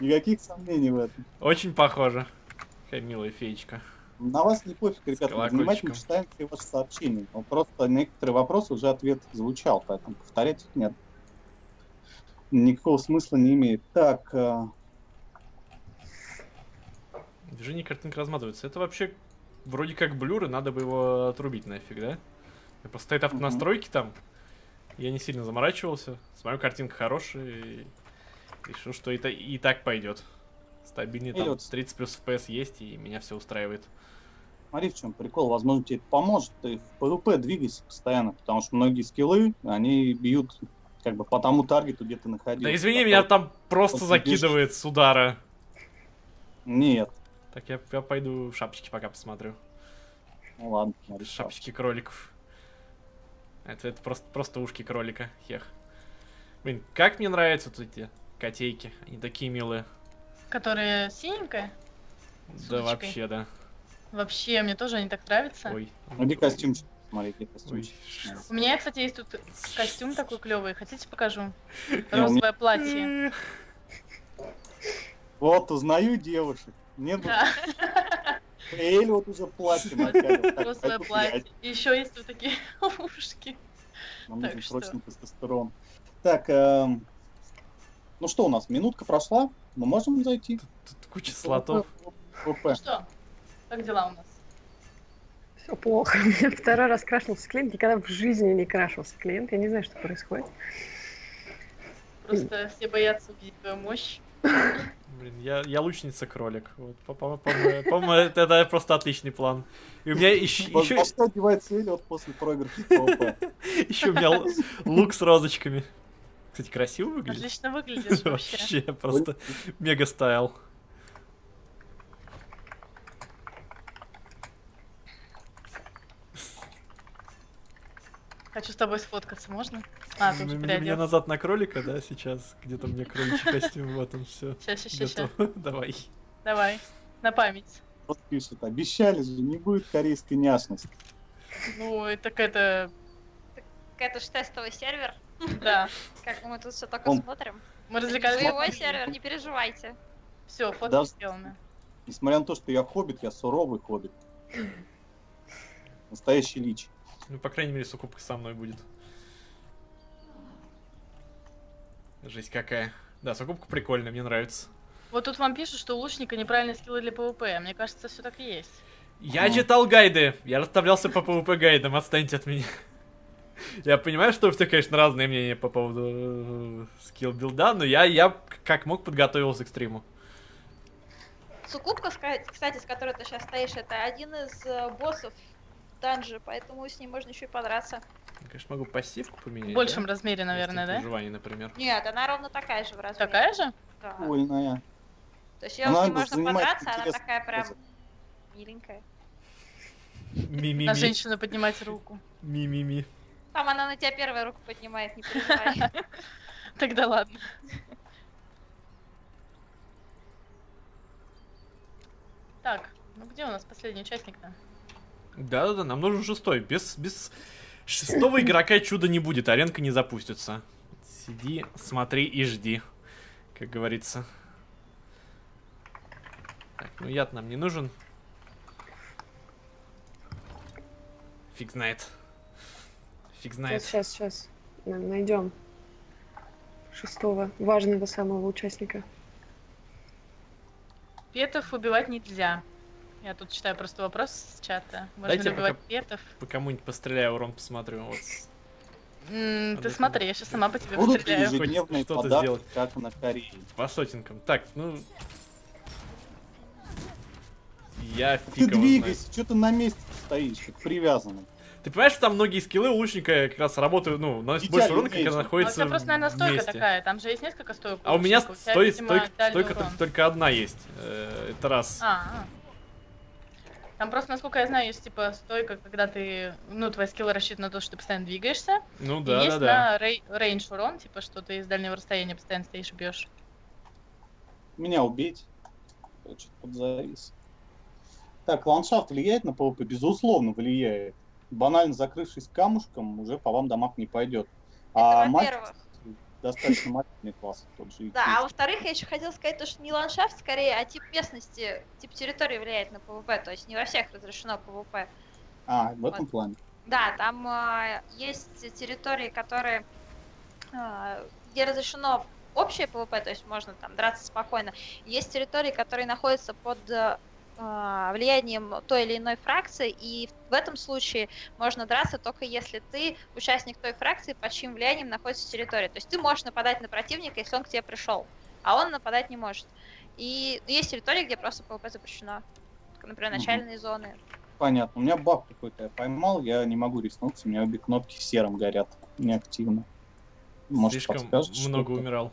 Никаких сомнений в этом. Очень похоже. Какая милая феечка. На вас не пофиг, ребята, мы внимательно читаем все ваши сообщения. Но просто некоторые вопросы уже ответ звучал, поэтому повторять их нет. Никакого смысла не имеет. Так, э, Движение картинка разматывается. Это вообще вроде как blur, и надо бы его отрубить нафиг, да? Просто стоит автонастройки там. Я не сильно заморачивался. Смотрю, картинка хорошая. И решил, что это и так пойдет. Стабильный там Эллиот. 30 плюс FPS есть, и меня все устраивает. Смотри, в чем прикол. Возможно, тебе это поможет. Ты в PvP двигайся постоянно, потому что многие скиллы, они бьют как бы по тому таргету, где ты находился. Да извини, А меня там просто закидывает с удара. Нет. Так, я, я пойду шапочки пока посмотрю. Ну ладно, смотри. Шапочки кроликов. Это, это просто, просто ушки кролика. Хех. Блин, как мне нравятся вот эти котейки. Они такие милые. Которая синенькая. Да вообще, да. Вообще, мне тоже они так нравятся. Ой. Ну, где костюмчик? Ой. костюмчик. У меня, кстати, есть тут костюм такой клевый. Хотите, покажу? Розовое платье. Вот, узнаю девушек. Да, Эль вот уже платье накалил. Розовое платье. еще есть вот такие ушки. Нам нужен срочно тестостерон. Так, эм, ну что у нас, минутка прошла, мы можем зайти? Тут куча слотов. Ну что, как дела у нас? Все плохо. У меня второй раз крашнулся клиент. Никогда в жизни не крашился клиент. Я не знаю, что происходит. Просто все боятся увидеть твою мощь. Блин, я, я лучница кролик. Вот, по- по- по-моему, по-моему, это, это просто отличный план. И у меня еще, Во- еще, Во что одевается Эль вот после проигрыша еще у меня лук с розочками. Кстати, красиво выглядит. Отлично выглядишь вообще. Вообще, просто мега стайл. Хочу с тобой сфоткаться, можно? А, ты уже Мне, мне переоделся. назад на кролика, да, сейчас? Где-то у меня кроличий костюм, вот он, все. Сейчас, сейчас, сейчас. Давай. Давай. На память. Вот пишет, обещали же, не будет корейской няшности. Ну, и так это... Это же тестовый сервер. Да. Как мы тут все только Он- смотрим. Мы развлекались. Боевой сервер, не переживайте. Все, фотки Даже- сделаны. Несмотря на то, что я хоббит, я суровый хоббит. Настоящий лич. Ну, по крайней мере, суккубка со мной будет. Жесть какая. Да, суккубка прикольная, мне нравится. Вот тут вам пишут, что у лучника неправильные скиллы для PvP. Мне кажется, все так и есть. Я Ну. читал гайды. Я расставлялся по PvP гайдам, отстаньте от меня. Я понимаю, что у всех, конечно, разные мнения по поводу э, skill билда, но я, я как мог подготовился к стриму. Сукупка, кстати, с которой ты сейчас стоишь, это один из э, боссов данжи, поэтому с ним можно еще и подраться. Я, конечно, могу пассивку поменять. В большем да? размере, наверное, да? выживания, например. Нет, она ровно такая же в размере. Такая же? Да. Прикольная. То есть ее ней можно подраться, она такая прям миленькая. Ми-ми-ми. На женщину поднимать руку. Ми-ми-ми. Там она на тебя первая руку поднимает, не переживай. Тогда ладно. Так, ну где у нас последний участник-то? Да-да-да, нам нужен шестой. Без, без шестого игрока чуда не будет, аренка не запустится. Сиди, смотри и жди, как говорится. Так, ну яд нам не нужен. Фиг знает. Фиг знает. Сейчас, сейчас, сейчас. Найдем шестого важного самого участника. Петов убивать нельзя. Я тут читаю просто вопрос с чата. Можно Дайте убивать петов? По кому-нибудь постреляю, урон посмотрю. Вот. М, Ты смотри, я сейчас сама по тебе Будут постреляю. ежедневные что-то подарки, сделать. как на Корее? По сотенкам. Так, ну... Я Ты фиг знает. двигайся, что ты на месте стоишь, как привязанный. Ты понимаешь, что там многие скиллы у лучника как раз работают, ну, наносят Идеально больше урона, когда умеешь. А у находится тебя просто, наверное, стойка вместе. такая. Там же есть несколько стоек. А у меня тебя, стой, видимо, стойка, стойка только одна есть. Э, Это раз. А, а. Там просто, насколько я знаю, есть типа стойка, когда ты, ну, твои скиллы рассчитаны на то, что ты постоянно двигаешься. Ну и да, есть да, да. на ran- range урон, типа, что ты из дальнего расстояния постоянно стоишь и бьешь. Меня убить. Что-то подзавис. Так, ландшафт влияет на PvP? Безусловно, влияет. Банально закрывшись камушком, уже по вам damage не пойдет. А Это мать во-первых. Достаточно матерный класс тот же. и Да, а во-вторых, я еще хотела сказать, то, что не ландшафт скорее, а тип местности, тип территории влияет на PvP, то есть не во всех разрешено PvP. А, в этом плане. Да, там а, есть территории, которые, а, где разрешено общее PvP, то есть можно там драться спокойно. Есть территории, которые находятся под влиянием той или иной фракции, и в этом случае можно драться только если ты участник той фракции, под чьим влиянием находится территория. То есть ты можешь нападать на противника, если он к тебе пришел, а он нападать не может. И есть территории, где просто PvP запрещено. Например, начальные зоны. понятно. У меня баг какой-то я поймал, я не могу реснуться, у меня обе кнопки серым горят, неактивно. Может, Слишком много умирал.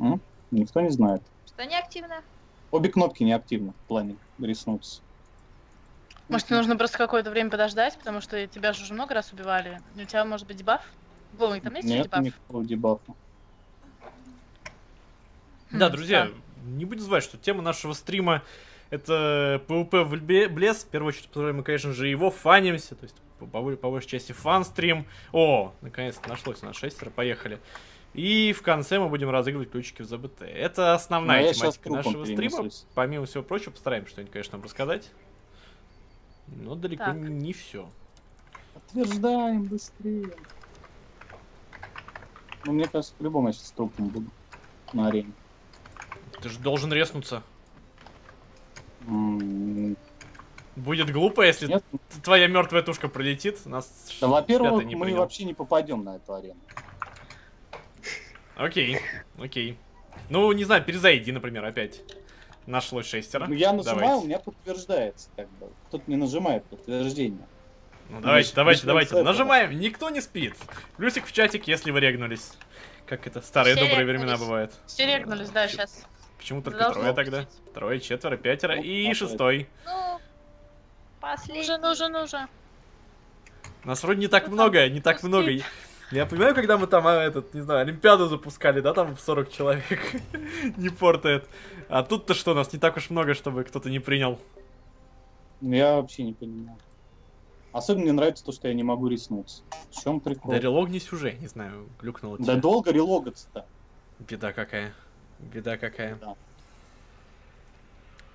М? Никто не знает. Что неактивно? Обе кнопки неактивны в плане рискнуться. Может, нужно просто какое-то время подождать, потому что тебя же уже много раз убивали. У тебя может быть дебаф? Вова, там есть Нет дебаф? никакого дебафа. Да, Хм, друзья, да. не будем забывать, что тема нашего стрима это PvP в Блес. В первую очередь, потому что мы, конечно же, его фанимся. То есть, по, по по большей части фан-стрим. О, наконец-то нашлось у нас шестеро, поехали. И в конце мы будем разыгрывать ключики в ЗБТ. Это основная Ну, я щас тематика нашего стрима. Помимо всего прочего, постараемся что-нибудь, конечно, вам рассказать. Но далеко Так. не все. Подтверждаем быстрее. Ну, мне кажется, по-любому я сейчас трупом буду на арене. Ты же должен резнуться. М, Будет глупо, если Нет, твоя мертвая тушка пролетит. Нас да, во-первых, мы вообще не попадем на эту арену. Окей, окей. Ну, не знаю, перезайди, например, опять. Нашлось шестеро. Ну, я нажимаю, Давайте. у меня подтверждается, как бы. Кто-то не нажимает подтверждение. Ну, давайте, Начнем давайте, давайте. этого. Нажимаем. Никто не спит. Плюсик в чатик, если вы регнулись. Как это старые Все добрые регнулись. времена бывают. Все регнулись, да, сейчас. Почему только Должно трое быть. тогда? Трое, четверо, пятеро Ну, и смотри. шестой. Ну, последний. Уже, нужен, нужен. Нас вроде не так Ну, много, не так много. Я понимаю, когда мы там, а, этот, не знаю, Олимпиаду запускали, да, там в 40 человек. не портает. А тут-то что, нас не так уж много, чтобы кто-то не принял. Я вообще не понимаю. Особенно мне нравится то, что я не могу резнуться. В чем прикол? Да релогнись уже, не знаю, глюкнуло Да долго релогаться-то. Беда какая. Беда какая. Да.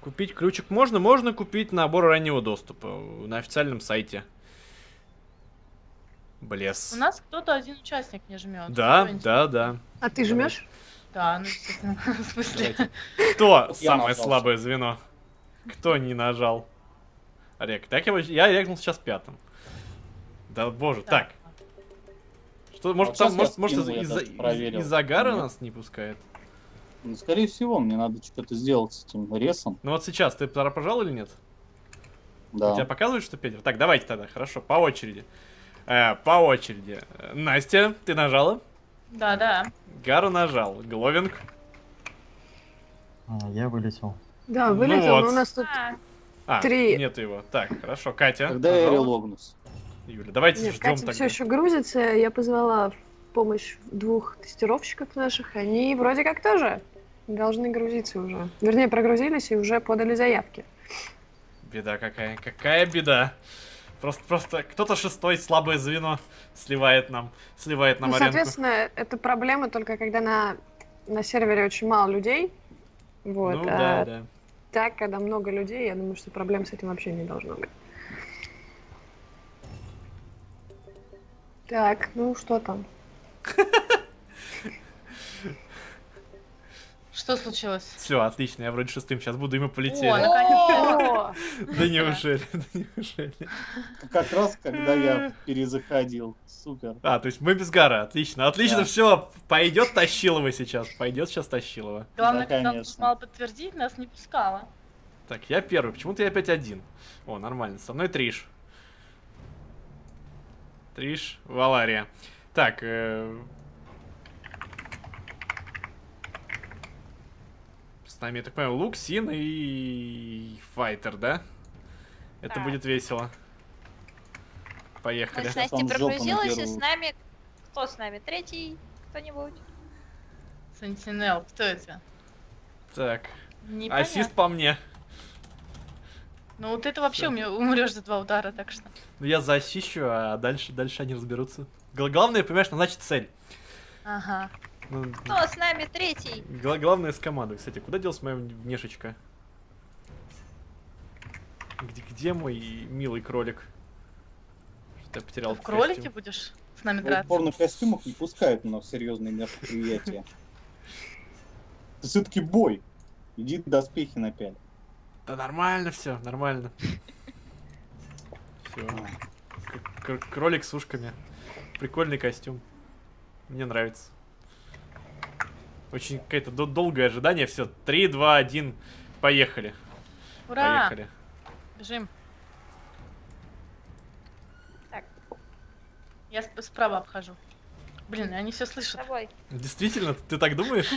Купить ключик можно? Можно купить набор раннего доступа на официальном сайте. Блес. У нас кто-то один участник не жмет. Да, да, да. А ты жмешь? Да, ну, естественно. В смысле? Кто самое слабое звено? Кто не нажал? Рек. Так я, я регнул сейчас пятым. Да боже, так. Что, может, вот там, может, может из-за из- из загара нас не пускает? Ну, скорее всего, мне надо что-то сделать с этим ресом. Ну вот сейчас, ты пожал или нет? Да. У тебя показывает, что Петер? Так, давайте тогда, хорошо, по очереди. Э, по очереди. Настя, ты нажала? Да, да. Гару нажал. Гловинг. А, Я вылетел. Да, Ну вылетел, вот. но у нас тут... А, А, Три. нет его. Так, хорошо. Катя. Когда я релогнусь. Юля, давайте Нет, ждем Катя тогда. все еще грузится. Я позвала в помощь двух тестировщиков наших. Они вроде как тоже должны грузиться уже. Вернее, прогрузились и уже подали заявки. Беда какая. Какая беда. Просто, просто кто-то шестой слабое звено сливает нам, сливает нам ну, соответственно, это проблема только когда на, на сервере очень мало людей. Вот. ну а да, да. так, когда много людей, я думаю, что проблем с этим вообще не должно быть. Так, ну что там? Что случилось? Все, отлично, я вроде шестым сейчас буду, и мы полетели. О, наконец-то. Да неужели, да неужели. Как раз, когда я перезаходил. Супер. А, то есть мы без гара, отлично, отлично, все, пойдет Тащилова сейчас, пойдет сейчас Тащилова. Главное, Да, когда конечно. мало подтвердить, нас не пускала. Так, я первый, почему-то я опять один. О, нормально, со мной Триш. Триш, Валария. Так, с нами, я так понимаю, Лук, Син и Файтер, да? Это Да. будет весело. Мы Поехали. с Настей жопу прогрузилась, и с нами... Кто с нами? Третий? Кто-нибудь? Сентинел, кто это? Так, Непонятно. ассист по мне. Ну вот это вообще меня умрешь за два удара, так что. Ну я защищу, а дальше, дальше они разберутся. Гла- Главное, понимаешь, назначить цель. Ага. Ну, Кто с нами? Третий? Гла- главное с командой. Кстати, куда делась моя внешечка? Где, где мой милый кролик? Что-то я потерял в этот кролике костюм. будешь с нами В драться? порно костюмах не пускают на серьезные мероприятия. Это все-таки бой. Иди доспехи напяль. Да нормально все, нормально. Все. Кролик с ушками. Прикольный костюм. Мне нравится. Очень какое-то до- долгое ожидание. Все, 3, 2, 1. Поехали. Ура! Поехали. Бежим. Так. Я сп- справа обхожу. Блин, они все слышат. тобой. Действительно, ты так думаешь?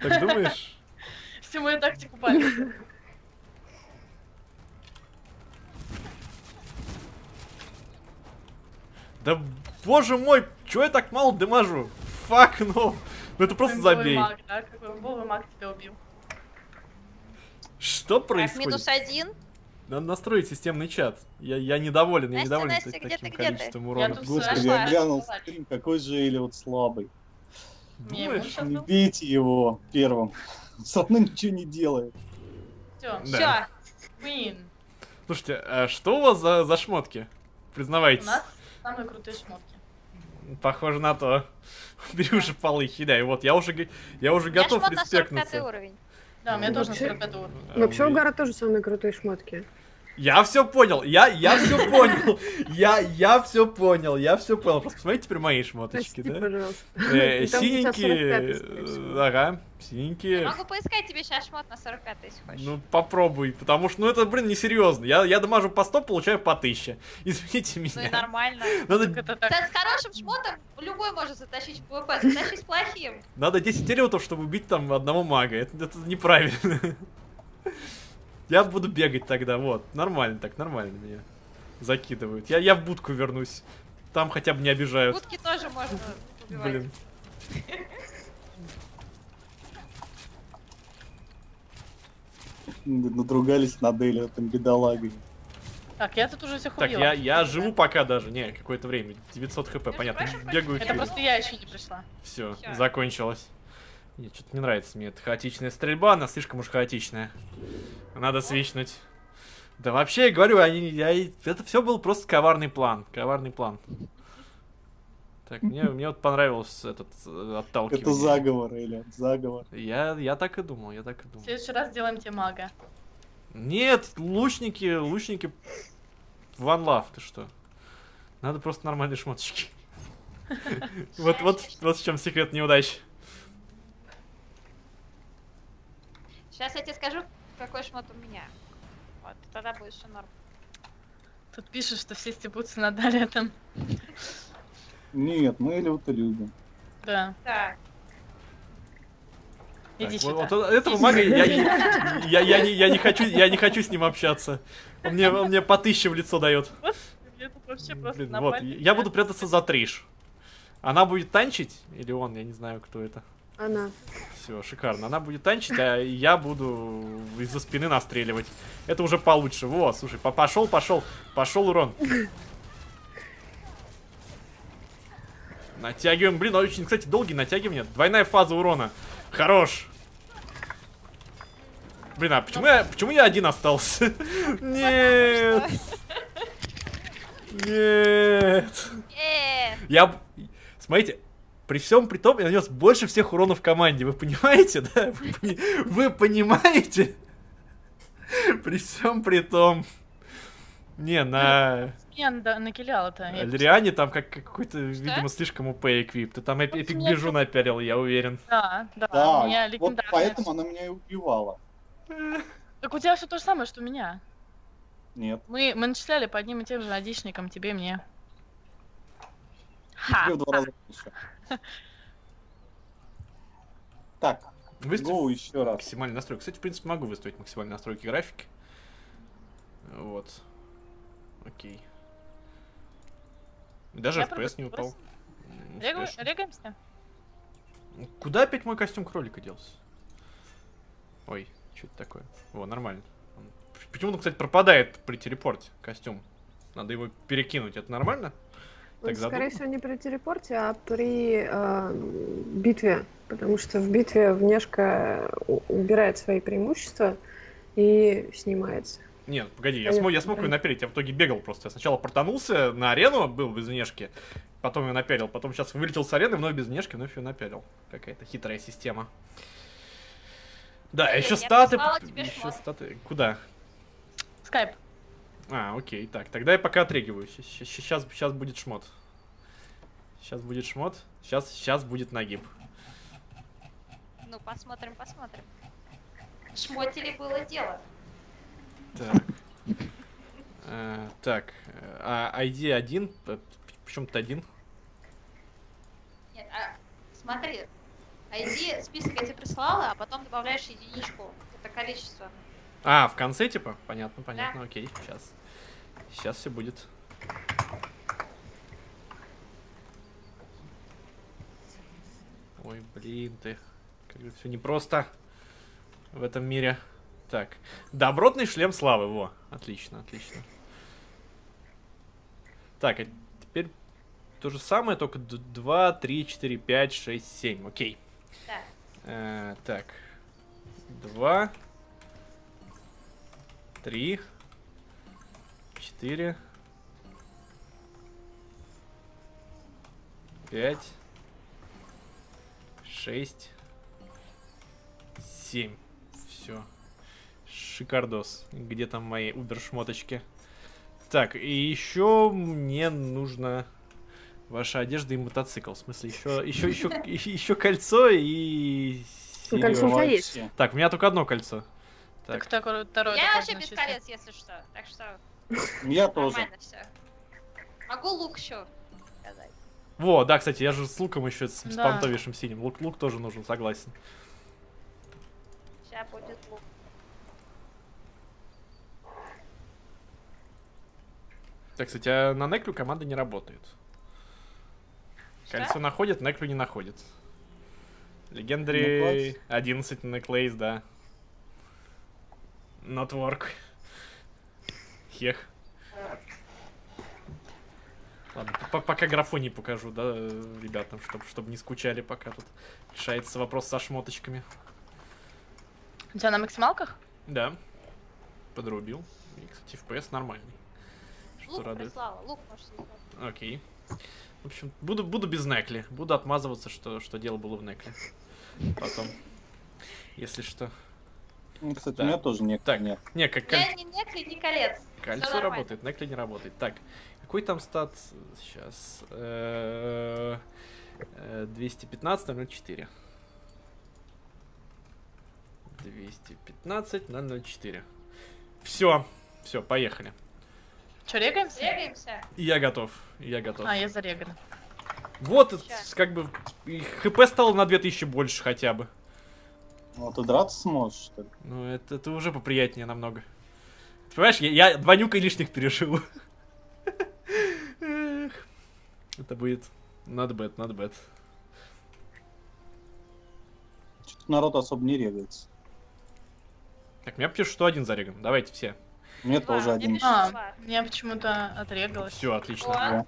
Так думаешь? Всю мою тактику память. Да боже мой, чё я так мало дамажу? Фак, ну. Ну это просто забей. маг, да? Какой бовый маг тебя убил. Что Так, происходит? минус один. Надо настроить системный чат. Я, я недоволен, я Настя, недоволен Настя, так- где таким где ты? количеством Я урона. тут Господи, я глянул стрим, какой же Элиот слабый. Не, ему Думаешь? сейчас Не был. бейте его первым. Равно ничего не делает. Все. Да. Все. Win. Слушайте, а что у вас за, за шмотки? У Признавайтесь. нас самые крутые шмотки. Похоже на то. Бери уже полы, кидай. Вот, я уже, я уже готов шмот на 45 респектнуться. уровень. Да, у меня Ну, тоже вообще- 45 уровень. А Вообще у Гара тоже самые крутые шмотки. Я все понял, я, я все понял, я, я все понял, я все понял. Просто посмотрите теперь мои шмоточки, Прости, да? пожалуйста. Э, И там у тебя 45 Синенькие, э, ага, Я синенькие. могу поискать тебе сейчас шмот на 45, если хочешь. Ну, попробуй, потому что, ну, это, блин, несерьезно. Я, я дамажу по 100, получаю по 1000. Извините Ну и меня. нормально. Надо, с хорошим шмотом любой может затащить в PvP, затащить с плохим. надо 10 элеутов, чтобы убить там одного мага. Это, это неправильно. Я буду бегать тогда, вот. Нормально так, нормально меня закидывают. Я, я в будку вернусь. Там хотя бы не обижают. Будки тоже можно убивать. Блин. Надругались над Элиотом, бедолагой. Так, я тут уже всех Так, убила. я, я живу пока даже, не, какое-то время. 900 хп, понятно. Бегаю Это просто я еще не пришла. Все, закончилось. Нет, что-то не нравится мне эта хаотичная стрельба, она слишком уж хаотичная. Надо свичнуть. Да вообще, я говорю, они, я, это все был просто коварный план. Коварный план. Так, мне, мне вот понравился этот э, отталкивание. Это заговор, Элиот, заговор. Я, я так и думал, я так и В думал. следующий раз сделаем тебе мага. Нет, лучники, лучники... One love, ты что? Надо просто нормальные шмоточки. Вот, вот, вот в чем секрет неудачи. Сейчас я тебе скажу, какой шмот у меня. Вот, тогда будет все норм. Тут пишут, что все стебутся над Алетом. Нет, мы Элиота любим. Да, Так, Так, иди вот, сюда. вот этого мага я, я, я, я не, я не хочу, я не хочу с ним общаться. Он мне, он мне по тысяче в лицо дает. Блин, вот, я буду прятаться за Триш. Она будет танчить, или он, я не знаю, кто это. Она. Все, шикарно. Она будет танчить, а я буду из-за спины настреливать. Это уже получше. Вот, слушай, по- пошел, пошел, пошел урон. Натягиваем. Блин, очень, кстати, долгий натягивание. Двойная фаза урона. Хорош. Блин, а почему я, почему я один остался? Нет. Нет. э, Я... Смотрите, при всем при том, я нанес больше всех урона в команде. Вы понимаете, да? Вы, пони- вы понимаете? При всем при том. Не, на Я это. Я- Лириане там как какой-то, видимо, слишком УП эквип. Ты там эпи- эпик бежу напялил, я уверен. Да, да, Да, у меня вот поэтому она меня и убивала. Так у тебя все то же самое, что у меня. Нет. Мы, мы начисляли по одним и тем же одичникам, тебе и мне. Ха! в два раза больше. Так, Выставь еще раз. максимальный настройки. Кстати, в принципе, могу выставить максимальные настройки графики. Вот. Окей. Даже Я FPS не упал. успешно. Регаемся? Куда опять мой костюм кролика делся? Ой, что это такое? О, нормально. Почему он, кстати, пропадает при телепорте костюм? Надо его перекинуть. Это нормально? Он, Так скорее задумано? всего, не при телепорте, а при э, битве. Потому что в битве внешка убирает свои преимущества и снимается. Нет, погоди, я Понятно, смог, я смог ее напялить, я в итоге бегал просто. Я сначала портанулся на арену, был без внешки, потом ее напялил, потом сейчас вылетел с арены, вновь без внешки, вновь ее напялил. Какая-то хитрая система. Да, Блин, еще я статы... Еще статы... Куда? Скайп. А, окей, так, тогда я пока отрегиваю. Сейчас, сейчас будет шмот. Сейчас будет шмот. Сейчас, сейчас будет нагиб. ну посмотрим, посмотрим. шмотили было дело. Так. Э, Так, а ID один, почему ты один? Нет, а, смотри, ID список я тебе прислала, а потом добавляешь единичку. Это количество. А, в конце типа? Понятно, понятно, окей, сейчас. Сейчас все будет. Ой, блин, ты. Как же все непросто в этом мире. Так, добротный шлем славы, во. Отлично, отлично. Так, а теперь то же самое, только 2, 3, 4, 5, 6, 7. Окей. Да. Э, так. 2, 3, 4, 5, 6, 7. Все. Шикардос. Где там мои убер-шмоточки? Так, и еще мне нужно ваша одежда и мотоцикл. В смысле, еще, еще, еще, еще кольцо и... Ну, кольцо у есть. Так, у меня только одно кольцо. Так, Так, второе, Я вообще без колец, если что. Так что Я тоже. все. Могу лук еще сказать. во, да, кстати, я же с луком еще с, с Да. понтовейшим синим. Лук, лук тоже нужен, согласен. Сейчас будет лук. Так, кстати, а на Неклю команда не работает. Что? Кольцо находит, Неклю не находит. Легендари 11 на Неклейс, да. Not work. Хех. Ладно, по- пока графоний покажу, да, ребятам, чтобы чтобы не скучали, пока тут решается вопрос со шмоточками. У тебя на максималках? Да. Подрубил. И, кстати, FPS нормальный. Что Лук радует. прислала. Лук можешь. Окей. В общем, буду, буду без Некли. Буду отмазываться, что, что дело было в Некле. Потом. Если что. Ну, Кстати, Да. у меня тоже нет. Так. нет. Не, как коль- меня ни некли, ни колец. Кольцо работает, Некли не работает. Так, какой там стат? Сейчас. 215 004. 215 004. Все. Все, поехали. Че, регаемся? Бегаемся. Я готов. Я готов. А, я зарегана. Вот, Щас. как бы ХП стало на 2000 больше хотя бы. Ну, ты драться сможешь, что ли? Ну, это, это уже поприятнее намного. Ты понимаешь, я, я два нюка лишних пережил. Эх. Это будет not bad, not bad. Что-то народ особо не регается. Так, меня пишут, что один зареган. Давайте все. Мне Два. тоже один. А, меня почему-то отрегалось. Все, отлично. О,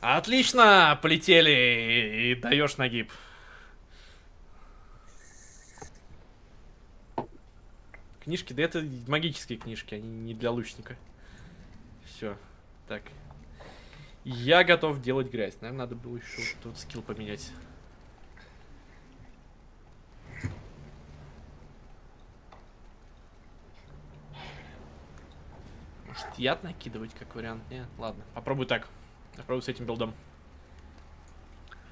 Отлично, полетели и даешь нагиб. Книжки, да это магические книжки, они не для лучника. Все, так. Я готов делать грязь. Наверное, надо было еще вот вот скилл поменять. Может, яд накидывать как вариант? Нет, ладно. Попробуй так. Попробуй с этим билдом.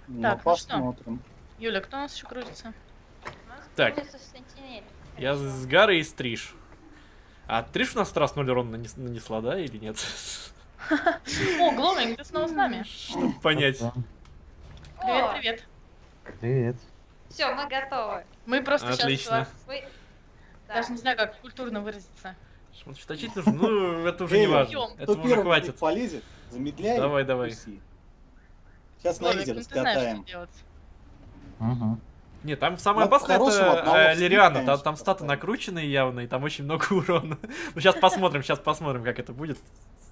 Ну, Так, ну что? посмотрим. Юля, кто у нас еще крутится? у нас Так. Я с Гарой и Стриж. А Триш у нас раз 0 урона нанес- нанесла, да, или нет? О, Гломинг, ты снова с нами. Чтобы понять. Привет, привет. Привет. Все, мы готовы. Мы просто Отлично. сейчас даже не знаю, как культурно выразиться. Точить нужно? Ну, это уже не важно. Это уже хватит. полезет, замедляй. Давай, давай. Сейчас на что делать. Угу. Не, там самое Ну, опасное это э, Лириана. Там, там статы накрученные явно, и там очень много урона. Ну, сейчас посмотрим, сейчас посмотрим, как это будет.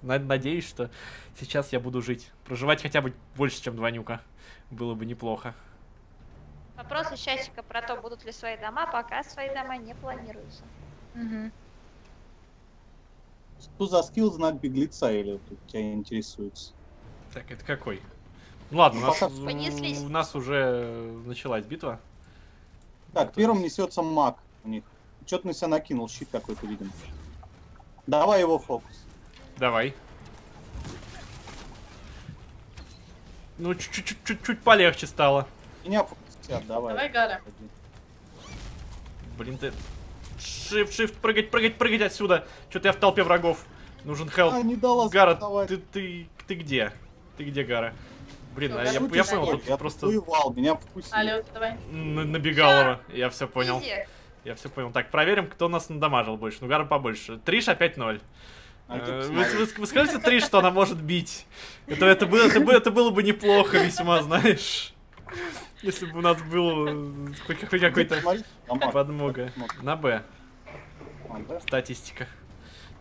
На- Надеюсь, что сейчас я буду жить. Проживать хотя бы больше, чем два нюка. Было бы неплохо. Вопрос из про то, будут ли свои дома, пока свои дома не планируются. Мгм. Что за скилл знак беглеца или тут тебя интересуется? Так, это какой? Ну ладно, у нас, у нас уже началась битва. Так, первым несется маг у них. Что-то на себя накинул, щит какой-то, видимо. Давай его фокус. Давай. Ну, чуть-чуть чуть полегче стало. Меня фокусят, давай. Давай, Гара. Блин, ты... Shift, shift, прыгать, прыгать, прыгать отсюда. Что-то я в толпе врагов. Нужен хелп. А, не дала Гара, ты, ты, ты где? Ты где, Гара? Блин, Всё, а я, я понял, тут Я просто воевал, меня вкусили. Алло, давай. н- набегал. Я все понял. Я все понял. Так, проверим, кто нас надамажил больше. Ну, Гара побольше. Триш опять ноль. А, Э, Вы, вы, вы скажете Триш, что она может бить? Это, это, было, это, бы- это было бы неплохо весьма, знаешь. Если бы у нас был э, хоть хоть какой-то подмога. На Б. А? Статистика.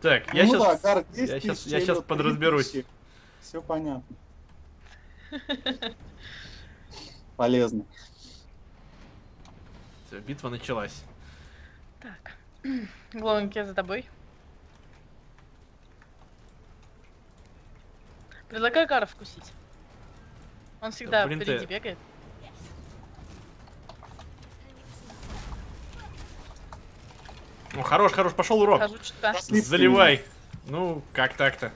Так, я ну сейчас... да, Гар, я 10 щас- тысяч, я Эллиот, подразберусь. Все понятно. Полезно. Всё, битва началась. Так. Гловеньки за тобой. Предлагаю Гара вкусить. Он всегда блин ты. впереди бегает. О, хорош, хорош, пошел. Слив Заливай. Ну, как так-то?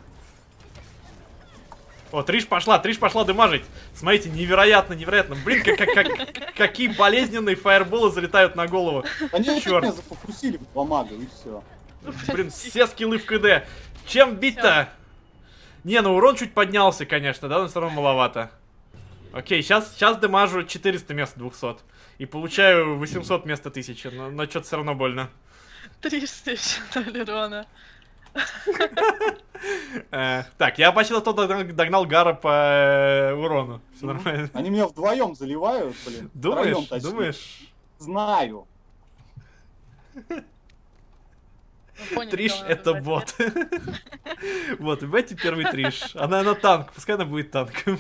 О, Триш пошла, Триш пошла дымажить. Смотрите, невероятно, невероятно. Блин, как, как, как- какие болезненные фаерболы залетают на голову. Они меня зафокусили по магу и все. Блин, все скиллы в КД. Чем бить-то? Не, ну урон чуть поднялся, конечно, да, но все равно маловато. Окей, сейчас, сейчас дымажу 400 вместо 200. И получаю 800 вместо 1000, но, но что-то все равно больно. 300 еще дали урона. Э, так, я почти то догнал, Гара по э, урону. Все нормально. Они меня вдвоем заливают, блин. Думаешь? Думаешь? Знаю. Ну, Триш это бот. Вот, и Бетти первый Триш. Она на танк, пускай она будет танком.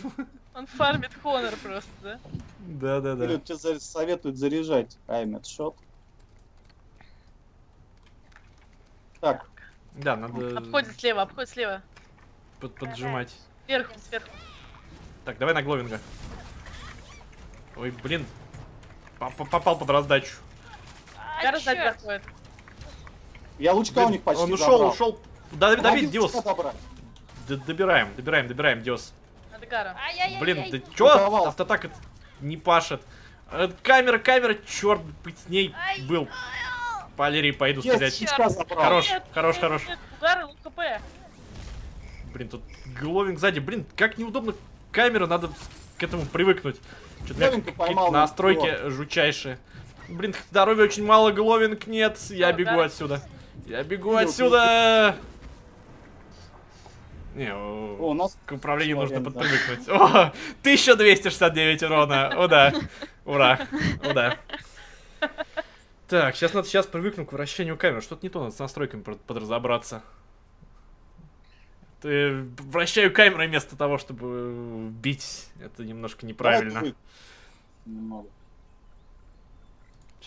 Он фармит Хонор просто, да? Да-да-да. Или тебе советуют заряжать Аймет шот. Так, Да, надо Обходит слева, обходит слева. под- поджимать. Сверху, сверху. Так, давай на Гловинга. Ой, блин. По- по- Попал под раздачу. А, чёрт. заходит. я лучка Блин, у них почти Он ушел, забрал. ушел. Да, Помоги Давид, Диос. Д- Добираем, добираем, добираем, Диос. Надо Гара. Ай-яй-яй-яй. Блин, да чё? Атаковал. Автотак не пашет. Э, Камера, камера, черт быть с ней Ай, был. Валерий, пойду Есть, стрелять. забрал. Хорош, Нет, хорош, нет, хорош. нет, у Гара лук ХП. Блин, тут Гловинг сзади. Блин, как неудобно камера, надо к этому привыкнуть. Что-то на настройки жучайшие. Блин, здоровья очень мало, Гловинг нет. Я Всё, бегу да. отсюда. Я бегу Видел, отсюда. Не, у нас к управлению нужно Славян, да. подпривыкнуть. О, 1269 урона. О да. Ура. О да. Так, сейчас надо сейчас привыкну к вращению камеры. Что-то не то, надо с настройками под- подразобраться. Ты вращаю камерой вместо того, чтобы э, бить. Это немножко неправильно. давай. Немного.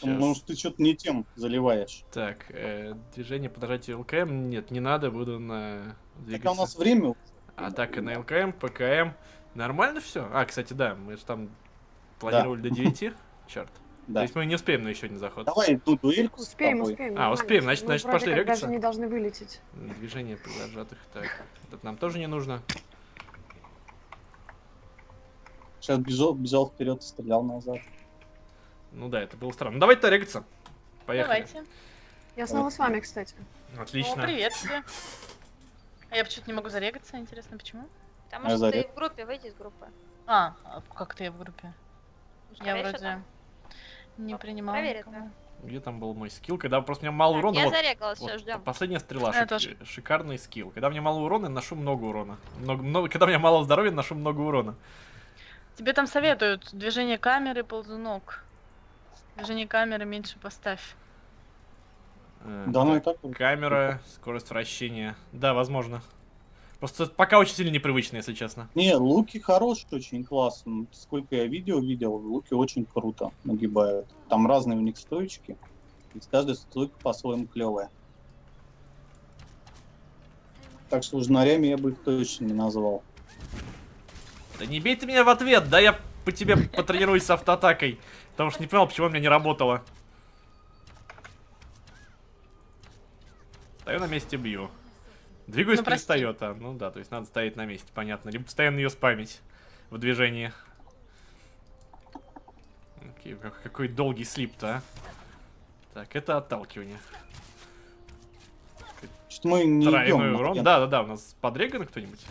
Потому что ты что-то не тем заливаешь. Так, э, движение по нажатию ЛКМ. Нет, не надо, буду на Так а у двигаться. нас время Атака на ЛКМ, ПКМ. Нормально все? А, кстати, да, мы же там планировали до 9. Черт. То Да. есть мы не успеем на еще один заход. Давай ну, дуэльку Успеем, успеем. А, успеем, значит- Мы значит, вроде пошли как регаться. даже не должны вылететь. Движение при зажатых. Так, это нам тоже не нужно. Сейчас бежал, бежал вперед, стрелял назад. Ну да, это было странно. Ну давайте регаться. Поехали. Давайте. Я снова с вами, кстати. Отлично. О, привет тебе. А я почему-то не могу зарегаться, интересно, почему? Потому Я что ты заряд. в группе, выйди из группы. А, а как ты в группе? Я Ускоряешь вроде это. Не проверь никого. Где там был мой скилл? Когда просто у меня мало Так, урона. я вот, зарегалась, вот, все, ждем. Последняя стрела. Шик- тоже. Шикарный скилл. Когда мне мало урона, я ношу много урона. Много, много, когда у меня мало здоровья, ношу много урона. Тебе там советуют движение камеры, ползунок. Движение камеры меньше поставь. Э, Да, ну и так. Камера, скорость вращения. Да, возможно. Просто пока очень сильно непривычно, если честно. Не, луки хорошие, очень классно. Сколько я видео видел, луки очень круто нагибают. Там разные у них стоечки. И каждая стойка по-своему клевая. Так что жнарями я бы их точно не назвал. Да не бей ты меня в ответ, да я по тебе потренируюсь с автоатакой. Потому что не понял, почему у меня не работало. Стою на месте, бью. Двигаюсь Ну, перестает, а. Ну да, то есть надо стоять на месте, понятно. Либо постоянно ее спамить в движении. Окей, как- какой долгий слип-то, а. Так, это отталкивание. Что-то мы не Тройной идем. урон. Да-да-да, у нас подреган кто-нибудь?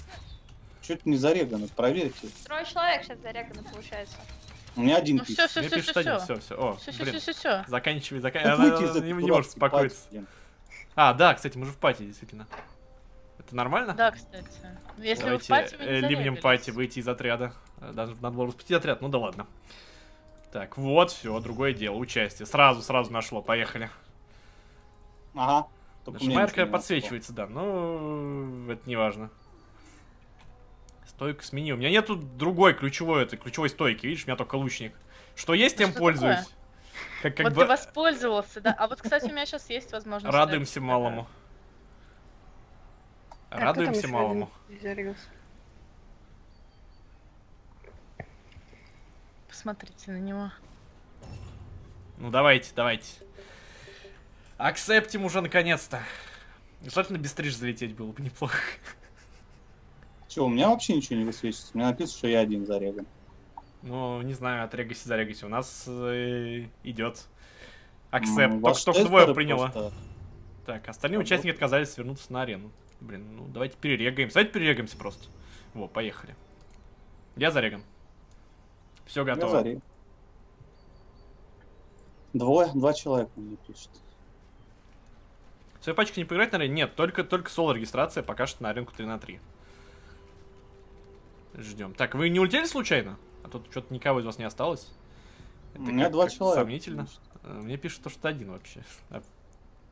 Чуть не зарегано, проверьте. Трое человек сейчас зареганы, получается. У меня один Ну пишет. все, все, все, пишет все, один, все. все. О, Все, блин. все, все, все. Заканчивай, заканчивай. из Она этой не, не может успокоиться. пати. А, да, кстати, мы же в пати, действительно. Это нормально? Да, кстати. Если Давайте вы в пати, вы не э, ливнем зарегались. пати выйти из отряда. Э, Даже надо было распустить отряд, ну да ладно. Так, вот, все, другое дело, участие. Сразу, сразу нашло, поехали. Ага. Не когда подсвечивается, да, ну, это не важно. Стойку смени. У меня нету другой ключевой, этой ключевой стойки, видишь, у меня только лучник. Что есть, А тем что пользуюсь. такое? Как, как вот бы ты воспользовался, да. А вот, кстати, у меня сейчас есть возможность... радуемся малому. А Радуемся малому. Посмотрите на него. Ну давайте, давайте. Акцептим уже наконец-то. Желательно без стриж залететь было бы неплохо. Че, у меня вообще ничего не высвечивается. У меня написано, что я один зареган. Ну, не знаю, отрегайся, зарегайся. У нас э, идет. Акцепт. у вас Только, только двое приняло. просто- Так, остальные Работают. участники отказались свернуться на арену. Блин, ну давайте перерегаемся. Давайте перерегаемся просто. Во, поехали. Я зареган. Все Я готово. зареган. Двое, два человека мне пишут. В свою пачку не поиграть на арене? Нет, только, только соло-регистрация пока что на аренку 3 на 3. Ждем. Так, вы не улетели случайно? А тут что-то никого из вас не осталось. У меня два человека. Сомнительно. пишут. Э, Мне пишут, то, что один вообще. А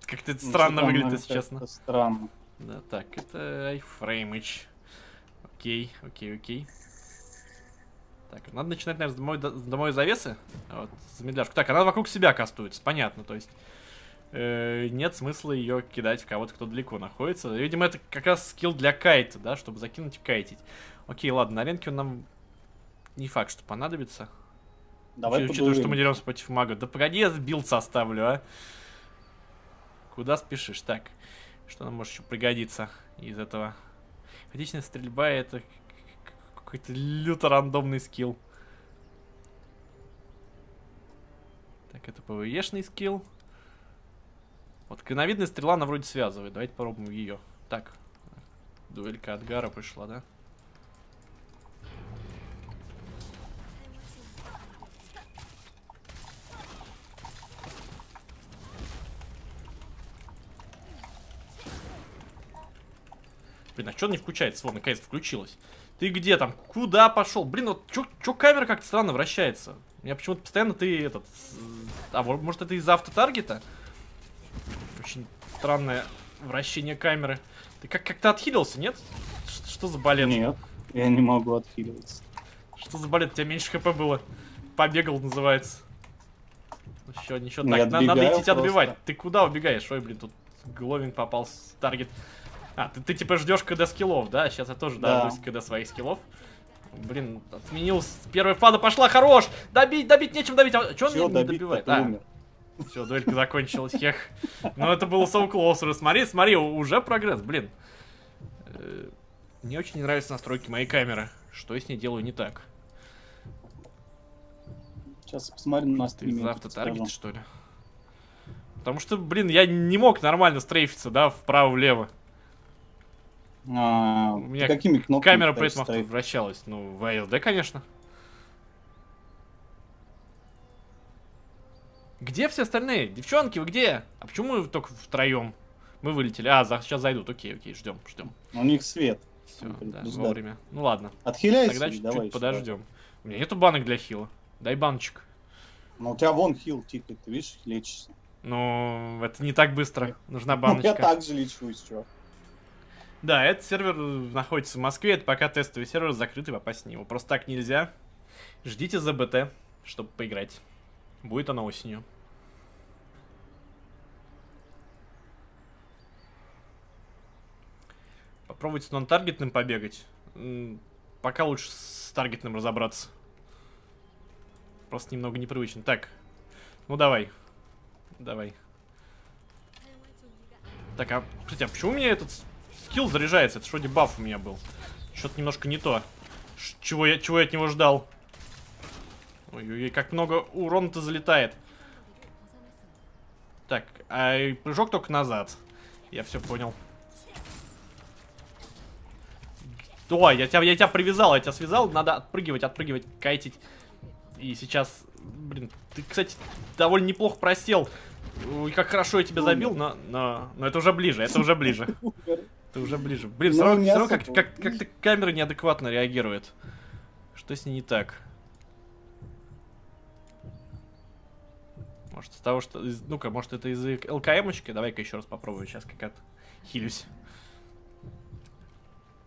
Как-то это Ну, странно что-то выглядит, оно если честно. Странно. Да, так, это iFrameage. Окей, окей, окей. Так, надо начинать, наверное, с домой, с домой завесы. А Вот, замедляшку. Так, она вокруг себя кастуется, понятно, то есть... э, нет смысла ее кидать в кого-то, кто далеко находится. Видимо, это как раз скилл для кайта, да, чтобы закинуть и кайтить. Окей, ладно, на аренке он нам не факт, что понадобится. Давай Учитывая, что мы подумаем. деремся против мага. Да погоди, я build составлю, а. Куда спешишь? Так, что нам может еще пригодиться из этого? Хаотичная стрельба это какой-то люто рандомный skill. Так, это PvE шный skill. Вот клиновидная стрела, она вроде связывает. Давайте попробуем ее. Так, дуэлька от Гара пришла, да? Блин, а что не включается? Вот, наконец включилась. Ты где там? Куда пошел? Блин, вот чё камера как-то странно вращается? У меня почему-то постоянно ты этот... А, может это из-за автотаргета? Очень странное вращение камеры. Ты как- как-то отхилился, нет? Ш- Что за балет? Нет, я не могу отхиливаться. Что за балет? У тебя меньше хп было. Побегал, называется. Еще ничего. Я Так, на- надо идти тебя добивать. Ты куда убегаешь? Ой, блин, тут Гловин попал с таргет. А, ты, ты типа ждешь КД скиллов, да? Сейчас я тоже Да. дождусь КД своих скиллов. Блин, отменил. Первая фаза пошла, хорош! Добить, добить, нечем добить. А что он не добить, добивает? А, умер. все, дуэлька закончилась, хех. Ну это было so close. Смотри, смотри, уже прогресс, блин. Э, Мне очень не нравятся настройки моей камеры. Что я с ней делаю не так? Сейчас посмотрим на стриме. автотаргета, скажу. что ли? Потому что, блин, я не мог нормально стрейфиться, да, вправо-влево. А, У меня какими кнопками Камера при этом вращалась. Ну, в ASD, конечно. Где все остальные? Девчонки, вы где? А почему мы только втроем? Мы вылетели. А, за, сейчас зайдут. Окей, окей, ждем, ждем. У них свет. Все, да, вовремя. Ну ладно, Отхиляйся, тогда чуть-чуть подождем. У меня нету банок для хила. Дай баночек. Ну, у тебя вон хил тикает, ты видишь, лечишься. Ну, это не так быстро. Нужна Ну, баночка. я так же лечусь, чё. Да, этот сервер находится в Москве, это пока тестовый сервер закрытый, попасть в него. Просто так нельзя. Ждите ЗБТ, чтобы поиграть. Будет оно осенью. Попробуйте с нон-таргетным побегать. Пока лучше с таргетным разобраться. Просто немного непривычно. Так, ну давай. Давай. Так, а, кстати, а почему у меня этот скилл заряжается? Это что дебаф у меня был? Что-то немножко не то. Ш- чего я, чего я от него ждал? Ой-ой-ой, как много урона-то залетает. Так, а прыжок только назад. Я все понял. Ой, я тебя, я тебя привязал, я тебя связал, надо отпрыгивать, отпрыгивать, кайтить. И сейчас, блин, ты, кстати, довольно неплохо просел. Ой, как хорошо я тебя забил, но, но, но это уже ближе, это уже ближе. Это уже ближе. Блин, все равно, равно как, как, как-то камера неадекватно реагирует. Что с ней не так? Может, из того, что... Ну-ка, может, это из ЛКМочки? Давай-ка еще раз попробую сейчас как хилюсь.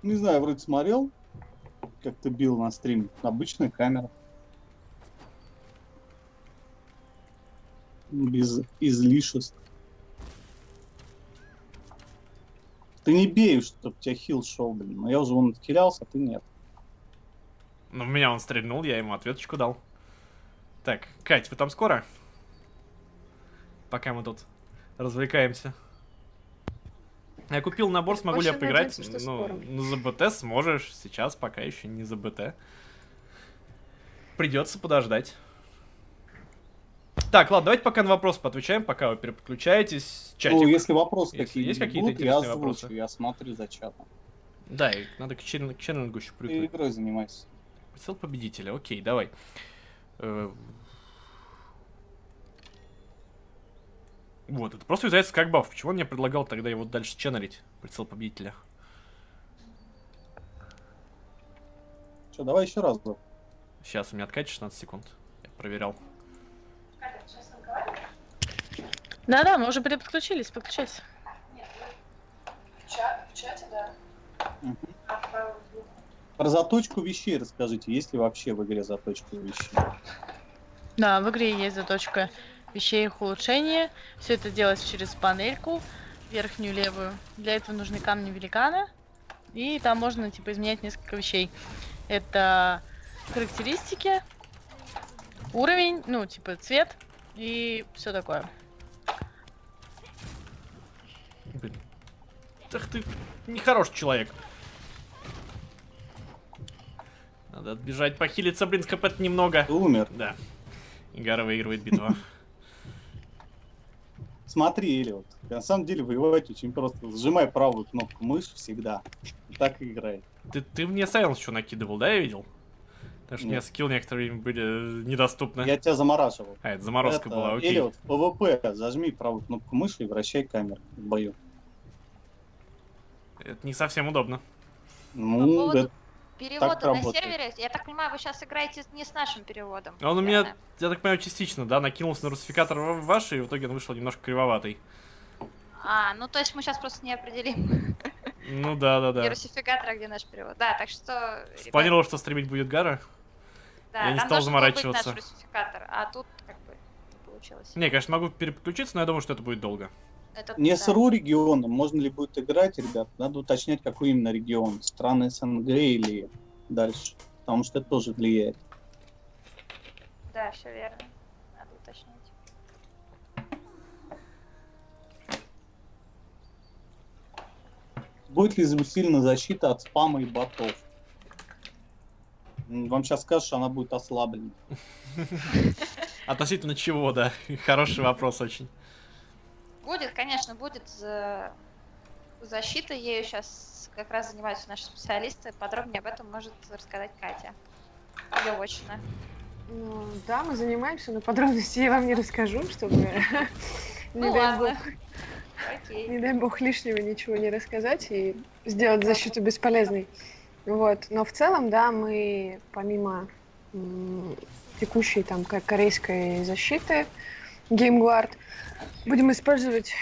Не знаю, вроде смотрел, как ты бил на стрим. Обычная камера. Без излишеств. Ты не бей, чтоб тебя хил шел, блин. Но я уже вон отхилялся, а ты нет. Ну, в меня он стрельнул, я ему ответочку дал. Так, Кать, вы там скоро? Пока мы тут развлекаемся. Я купил набор, смогу ли я поиграть? надеюсь, Ну, скоро. ну, за БТ сможешь, сейчас пока еще не за БТ. Придется подождать. Так, ладно, давайте пока на вопросы поотвечаем, пока вы переключаетесь. Чатик. Ну, если вопросы Если какие-то есть какие-то будут, я интересные озвучу, вопросы? я смотрю за чатом. Да, и надо к, челлен- к челленджу еще Ты привыкнуть. игрой занимайся. Прицел победителя, окей, давай. Э, Вот, это просто юзается как баф. Почему он мне предлагал тогда его дальше ченнелить? Прицел победителя. Что, давай еще раз. да. Сейчас, у меня откат 16 секунд. Я проверял. Да-да, мы уже подключились, подключайся. В чате, да. Мгм. Про заточку вещей расскажите, есть ли вообще в игре заточка вещей? Да, в игре есть заточка вещей их улучшения. Все это делается через панельку, верхнюю левую. Для этого нужны камни великана. И там можно типа изменять несколько вещей. Это характеристики, уровень, ну, типа цвет и все такое. Блин. Ах ты нехороший человек. Надо отбежать, похилиться, блин, с хп немного. Ты умер. Да. Игара выигрывает битву. Смотри, Элиот, на самом деле воевать очень просто. Сжимай правую кнопку мыши всегда. И так и играй. Ты, ты мне сайленс еще накидывал, да, я видел? Потому что у меня скилл некоторое время были э, недоступны. Я тебя замораживал. А, это заморозка Это, была, окей. Элиот, в PvP зажми правую кнопку мыши и вращай камеру в бою. Это не совсем удобно. Ну, По поводу да, Перевода Так на работает. сервере, я так понимаю, вы сейчас играете не с нашим переводом. Он у меня, я так понимаю, частично, да, накинулся на русификатор ва- ваш, и в итоге он вышел немножко кривоватый. А, ну то есть мы сейчас просто не определим, Ну да, да, где да. русификатор, а где наш перевод. Да, так что... ребят, Спланировал, что стримить будет Гара. да, я не там стал был быть заморачиваться. наш русификатор, а тут как бы не получилось. Не, конечно, могу переключиться, но я думаю, что это будет долго. Это, не да. СРУ регионом. Можно ли будет играть, ребят? Надо уточнять, какой именно регион. Страны СНГ или дальше. Потому что это тоже влияет. Да, все верно. Надо уточнить. Будет ли усилена защита от спама и ботов? Вам сейчас скажут, что она будет ослаблена. Относительно чего, да. Хороший вопрос очень. Будет, конечно, будет за- защита. Ею сейчас как раз занимаются наши специалисты. Подробнее об этом может рассказать Катя. Левочина. Ну, да, мы занимаемся, но подробности я вам не расскажу, чтобы не Ну дай бог, не дай бог лишнего ничего не рассказать и сделать защиту бесполезной. Вот. Но в целом, да, мы помимо текущей там ко- корейской защиты GameGuard будем использовать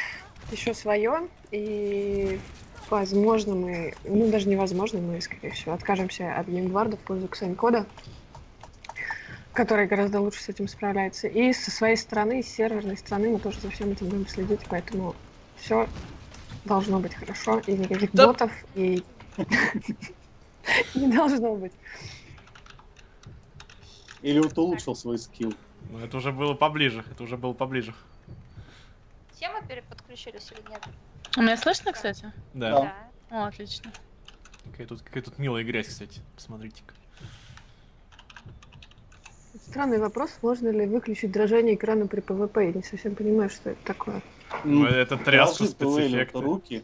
еще свое и возможно мы, ну даже невозможно, мы скорее всего откажемся от GameGuard в пользу Ксань-кода, который гораздо лучше с этим справляется. И со своей стороны, с серверной стороны мы тоже за всем этим будем следить, поэтому все должно быть хорошо, и никаких Да. ботов, и не должно быть. Или вот улучшил свой skill. Ну, это уже было поближе. Это уже было поближе. Все мы переподключились или нет? У меня слышно, кстати? Да. Да. О, отлично. Какая тут, какая тут милая грязь, кстати. Посмотрите-ка. Странный вопрос, можно ли выключить дрожание экрана при PvP? Я не совсем понимаю, что это такое. Ну, Это тряска спецэффекты. руки.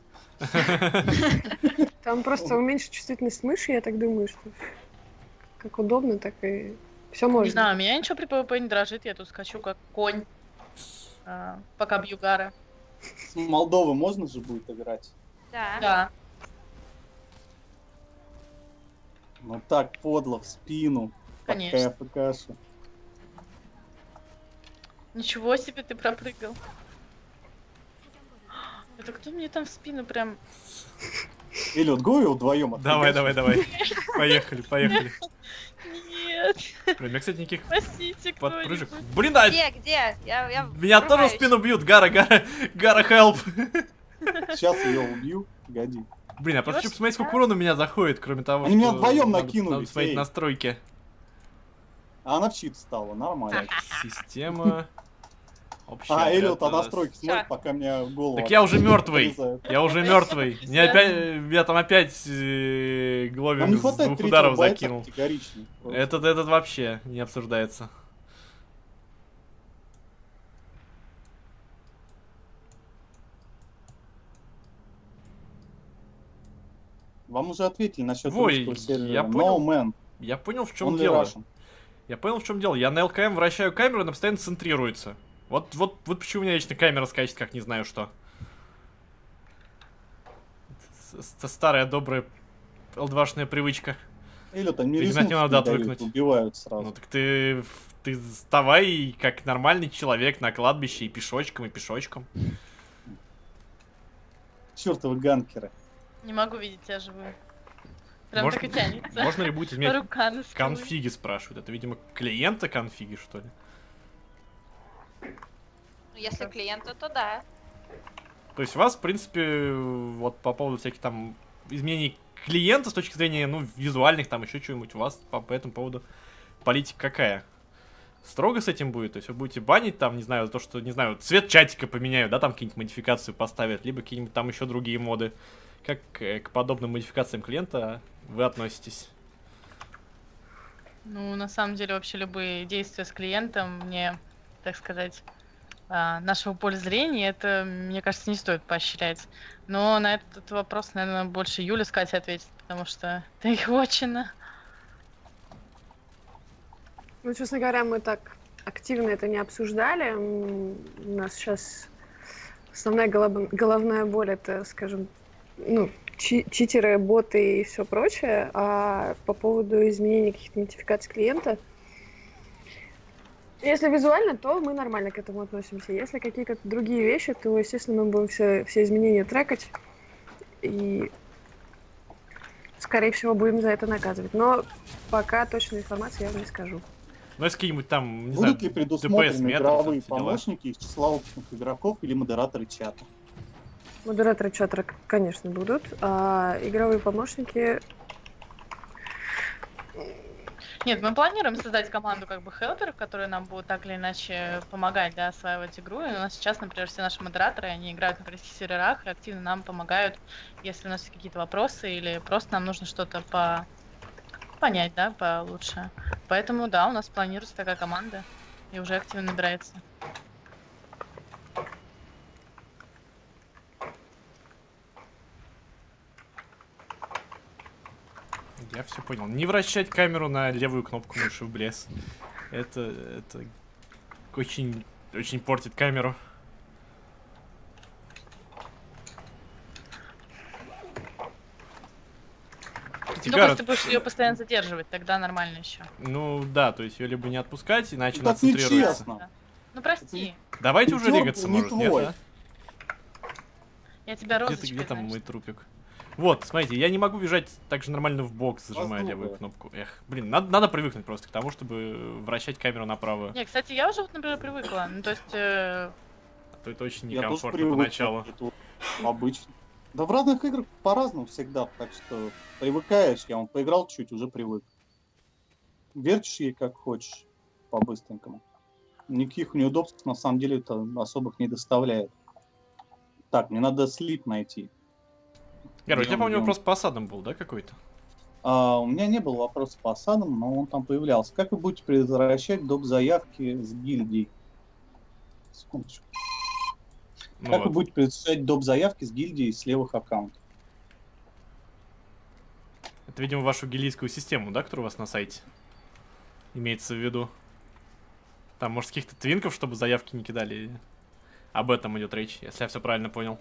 Там просто уменьшить чувствительность мыши, я так думаю, что как удобно, так и все Не можно. знаю, у меня ничего при PvP не дрожит, я тут скачу как конь, а, пока бью Гара. С Молдовы можно же будет играть? Да. Да. Ну так подло в спину. Конечно. Такая. Ничего себе ты пропрыгал. Это кто мне там в спину прям... Или вот Гови вдвоем Давай, давай, давай. Поехали, поехали. Нет, Блин, у меня, кстати, никаких спасите подпрыжек. Блин, а Где, где? Я, я меня тоже в врубаюсь. спину бьют. Гара, Гара, Гара, help. Сейчас ее убью. Погоди. Блин, а просто хочу посмотреть, сколько урона у меня заходит, кроме того, Они что... меня вдвоем надо- накинули, Надо смотреть настройки. А она в щит стала, нормально. Так, система... Общая А, Эллиот, а готовность. настройки смотрит, пока меня голову Так я уже мертвый. Я уже мертвый. Мне опять, я там опять э, Гловин с двух ударов закинул. Этот, этот вообще не обсуждается. Вам уже ответили насчет Ой, русского сервера. я No понял. man, Я понял, в чем only дело. Russian. Я понял, в чем дело. Я на ЛКМ вращаю камеру, она постоянно центрируется. Вот, вот, вот почему у меня вечно камера скачет, как не знаю что. С- Старая добрая л привычка. Эллиот, они Видимо, рисунки от него надо не дают, отвыкнуть. убивают сразу. Ну так ты, ты вставай как нормальный человек на кладбище и пешочком, и пешочком. Чертовы ганкеры. Не могу видеть тебя живую. Прям Можно- так и тянется. Можно ли будет изменять конфиги, спрашивают. Это, видимо, клиента конфиги, что ли? Ну, если клиента, то да. То есть у вас, в принципе, вот по поводу всяких там изменений клиента с точки зрения, ну, визуальных, там еще чего-нибудь, у вас по, по этому поводу политика какая? Строго с этим будет? То есть вы будете банить там, не знаю, за то, что, не знаю, цвет чатика поменяют, да, там какие-нибудь модификации поставят, либо какие-нибудь там еще другие моды. Как э, к подобным модификациям клиента вы относитесь? Ну, на самом деле, вообще любые действия с клиентом мне, так сказать, а, нашего поля зрения, это, мне кажется, не стоит поощрять. Но на этот вопрос, наверное, больше Юля с ответит, потому что это их вотчина. Ну, честно говоря, мы так активно это не обсуждали. У нас сейчас основная голов- головная боль это, скажем, ну, чи- читеры, боты и все прочее. А по поводу изменений каких-то нотификаций клиента, если визуально, то мы нормально к этому относимся. Если какие-то другие вещи, то, естественно, мы будем все, все изменения трекать. И, скорее всего, будем за это наказывать. Но пока точной информации я вам не скажу. Ну, если какие-нибудь там, не Будут знаю, ли предусмотрены игровые помощники из числа опытных игроков или модераторы чата? Модераторы чата, конечно, будут. А игровые помощники... Нет, мы планируем создать команду как бы хелперов, которые нам будут так или иначе помогать, да, осваивать игру. И у нас сейчас, например, все наши модераторы, они играют на корейских серверах и активно нам помогают, если у нас какие-то вопросы или просто нам нужно что-то по понять, да, получше. Поэтому, да, у нас планируется такая команда и уже активно набирается. Я все понял. Не вращать камеру на левую кнопку мыши в блес. Это, это очень, очень портит камеру. Ну, Гара, просто ты будешь ее постоянно задерживать, тогда нормально еще. ну да, то есть ее либо не отпускать, иначе она центрируется. нечестно. Ну прости, Давайте уже Причём регаться, не может, нет, твой. да? я тебя Где, ты- розочкой, где там знаешь. мой трупик? Вот, смотрите, я не могу бежать так же нормально в бок, зажимая Воздуха. левую кнопку. Эх, блин, надо, надо привыкнуть просто к тому, чтобы вращать камеру направо. Не, кстати, я уже вот, например, привыкла. Ну, то есть, э, А то это очень Я некомфортно привык. поначалу. Обычно. Да в разных играх по-разному всегда, так что привыкаешь. Я он поиграл чуть, уже привык. Вертишь ей как хочешь, по-быстренькому. Никаких неудобств на самом деле это особых не доставляет. Так, мне надо слип найти. Гара, у тебя, по-моему, вопрос по осадам был, да, какой-то? А, у меня не было вопроса по осадам, но он там появлялся. Как вы будете предотвращать доп. заявки с гильдией? Секундочку. Ну как вы вот. будете предотвращать доп. заявки с гильдией с левых аккаунтов? Это, видимо, вашу гильдийскую систему, да, которая у вас на сайте? Имеется в виду. Там, может, каких-то твинков, чтобы заявки не кидали? Об этом идет речь, если я все правильно понял.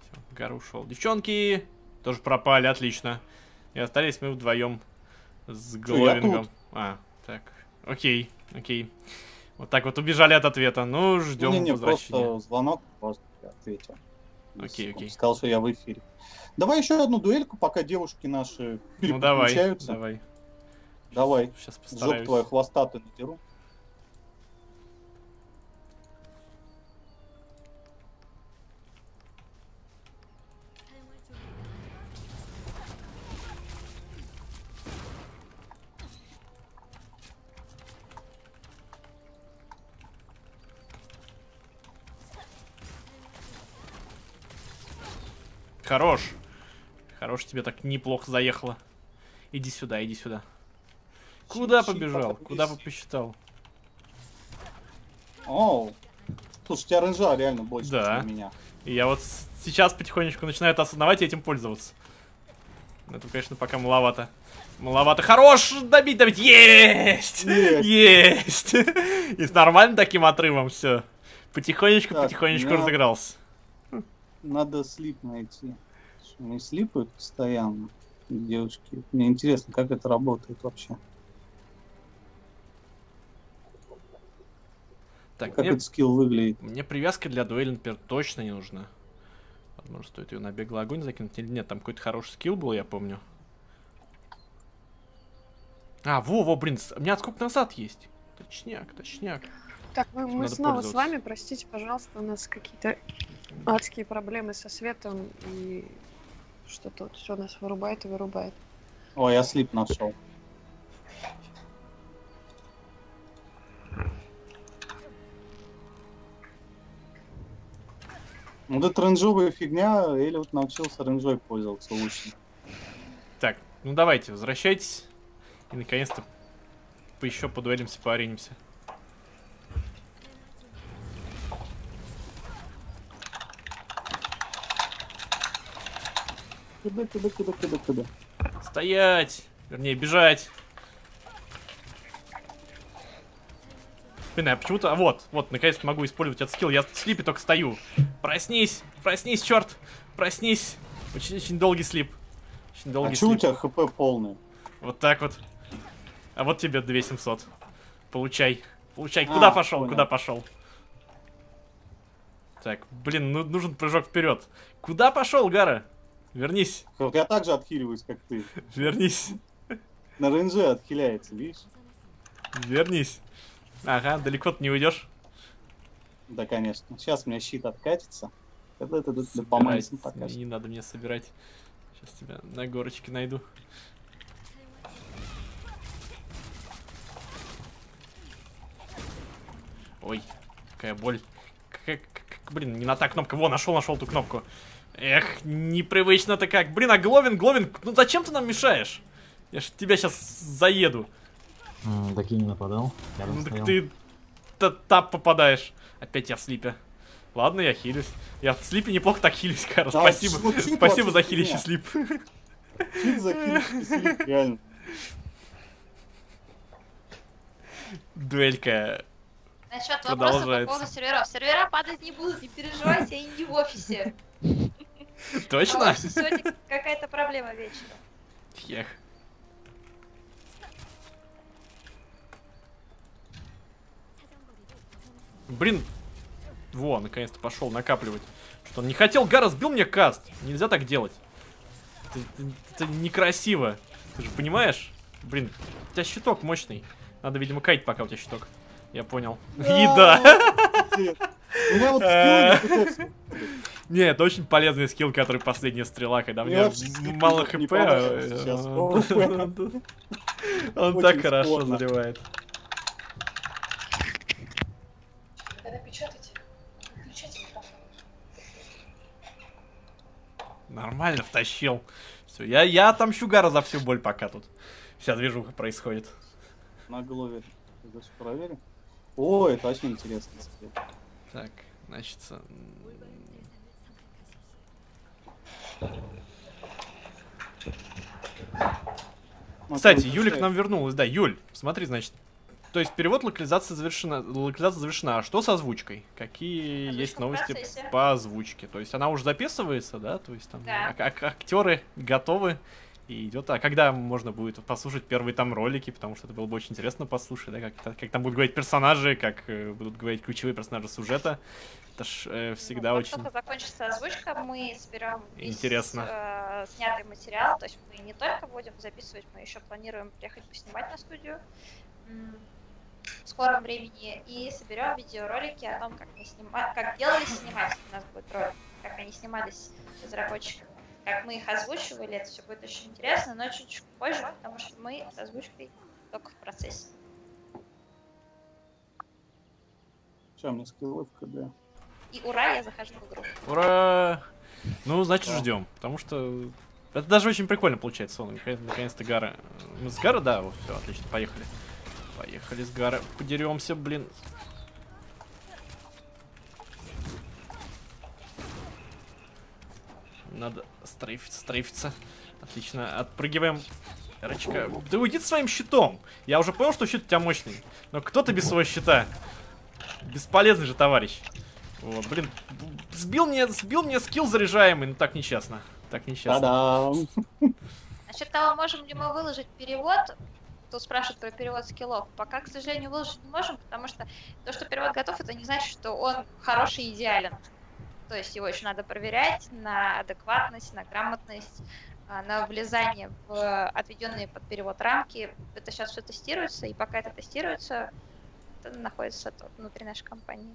Всё, Гар ушел. Девчонки тоже пропали, отлично. И остались мы вдвоем с Гловингом. А, так. Окей, окей. Вот так вот убежали от ответа. Ну, ждем Не-не, возвращения. просто звонок, просто я ответил. Окей, окей. Сказал, что я в эфире. Давай еще одну дуэльку, пока девушки наши Ну давай, переключаются. давай. Давай. Сейчас постараюсь. твою хвостатую надеру. Хорош. Хорош, тебе так неплохо заехало. Иди сюда, иди сюда. Куда побежал? Куда посчитал? Оу. Слушай, у тебя рынжа реально больше, Да. чем у меня. И я вот сейчас потихонечку начинаю это осознавать и этим пользоваться. Это, конечно, пока маловато. Маловато. Хорош! Добить, добить! Есть! Есть. Есть! И с нормальным таким отрывом все. Потихонечку, Так, потихонечку ну- разыгрался. Надо слип найти. Они слипают постоянно, девушки. Мне интересно, как это работает вообще. Так, Как мне, этот скилл выглядит. мне привязка для дуэли, например, точно не нужна. Возможно, стоит ее на беглый огонь закинуть или нет. Там какой-то хороший скилл был, я помню. А, во, во, блин, у меня отскок назад есть. Точняк, точняк. Так, мы, мы снова с вами, простите, пожалуйста, у нас какие-то адские проблемы со светом и что-то вот все нас вырубает и вырубает. Ой, я слип нашел. Вот эта рейнджовая фигня, Эли вот научился рейнджой пользоваться лучше. Так, ну давайте, возвращайтесь. И наконец-то по еще подуэлимся, пооренимся. Куда, куда, куда, куда, куда? Стоять! Вернее, бежать! Блин, я почему-то... А вот, вот, наконец-то могу использовать этот скилл. Я в слипе только стою. Проснись! Проснись, черт! Проснись! Очень, очень долгий слип. Очень А долгий у слип. тебя хп полный? Вот так вот. А вот тебе 2700. Получай. Получай. А, Куда пошел? понял. Куда пошел? Так, блин, ну нужен прыжок вперед. Куда пошел, Гара? Вернись, я так же отхиливаюсь, как ты. вернись, На рейнже отхиляется, видишь? вернись. Ага, далеко ты не уйдешь. Да, конечно. Сейчас у меня щит откатится. Когда это тут по Мэнсам Собирать. покажет. Не надо мне собирать. Сейчас тебя на горочке найду. Ой, какая боль. Как, как- блин, не на та кнопка. Во, нашел, нашел ту кнопку. Эх, непривычно-то как. Блин, а Гловин, Гловин, ну зачем ты нам мешаешь? Я ж тебя сейчас заеду. М, Так и не нападал. Рядом Ну так ты та- тап попадаешь. Опять я в слипе. Ладно, я хилюсь. Я в слипе неплохо так хилюсь, Кара. Да, Спасибо. это Спасибо за фигня? слип. Закинешь, слип, реально. Дуэлька. Насчет вопроса по Продолжается. поводу серверов. Сервера падать не будут, не переживайте, они не в офисе. А Точно? сегодня какая-то проблема вечером. Ех. Блин. Во, наконец-то пошел накапливать. Что он не хотел, Гара сбил мне каст. Нельзя так делать. Это, это- это некрасиво. Ты же понимаешь? Блин, у тебя щиток мощный. Надо, видимо, кайт, пока у тебя щиток. Я понял. Еда. Э. не это очень полезный скилл, который последняя стрела, когда у Мне меня мало хп. сейчас. Он так хорошо заливает. Нормально втащил. Все, я, я отомщу Гара за всю боль, пока тут вся движуха происходит. На голове. Проверим. О, это очень интересно. Так, значит... Кстати, там Юля к пускай. нам вернулась. Да, Юль, смотри, значит. То есть перевод локализации завершена. Локализация завершена. А что с озвучкой? Какие Озвучка есть новости процессе. по озвучке? То есть она уже записывается, да? То есть там Да. ак- актеры готовы и идет. А когда можно будет послушать первые там ролики, потому что это было бы очень интересно послушать, да, как, как там будут говорить персонажи, как э, будут говорить ключевые персонажи сюжета. Это ж э, всегда Ну, очень. Как только закончится озвучка, мы соберем весь, Интересно. э, снятый материал. То есть мы не только будем записывать, мы еще планируем приехать поснимать на студию в скором времени и соберем видеоролики о том, как мы снима... как делали снимать. У нас будет ролик, как они снимались разработчиками, как мы их озвучивали. Это все будет очень интересно, но чуть-чуть позже, потому что мы с озвучкой только в процессе. Че, мне скиллы в КД? И ура, я захожу в игру. Ура! Ну, значит, ждем. Потому что это даже очень прикольно получается. Он, наконец- наконец-то Гара. Мы с Гара, да, вот, все, отлично, поехали. Поехали с Гара. Подеремся, блин. Надо стрейфиться, стрейфиться. Отлично, отпрыгиваем. Рычка. Да уйди с своим щитом. Я уже понял, что щит у тебя мощный. Но кто ты без своего щита? Бесполезный же товарищ. О, блин, сбил мне, сбил мне скилл заряжаемый, ну так нечестно. Так нечестно. Та-дам! Насчет того, можем ли мы выложить перевод, кто спрашивает про перевод скиллов, пока, к сожалению, выложить не можем, потому что то, что перевод готов, это не значит, что он хороший и идеален. То есть его еще надо проверять на адекватность, на грамотность, а, на влезание в отведенные под перевод рамки. Это сейчас все тестируется, и пока это тестируется, это находится тут, внутри нашей компании.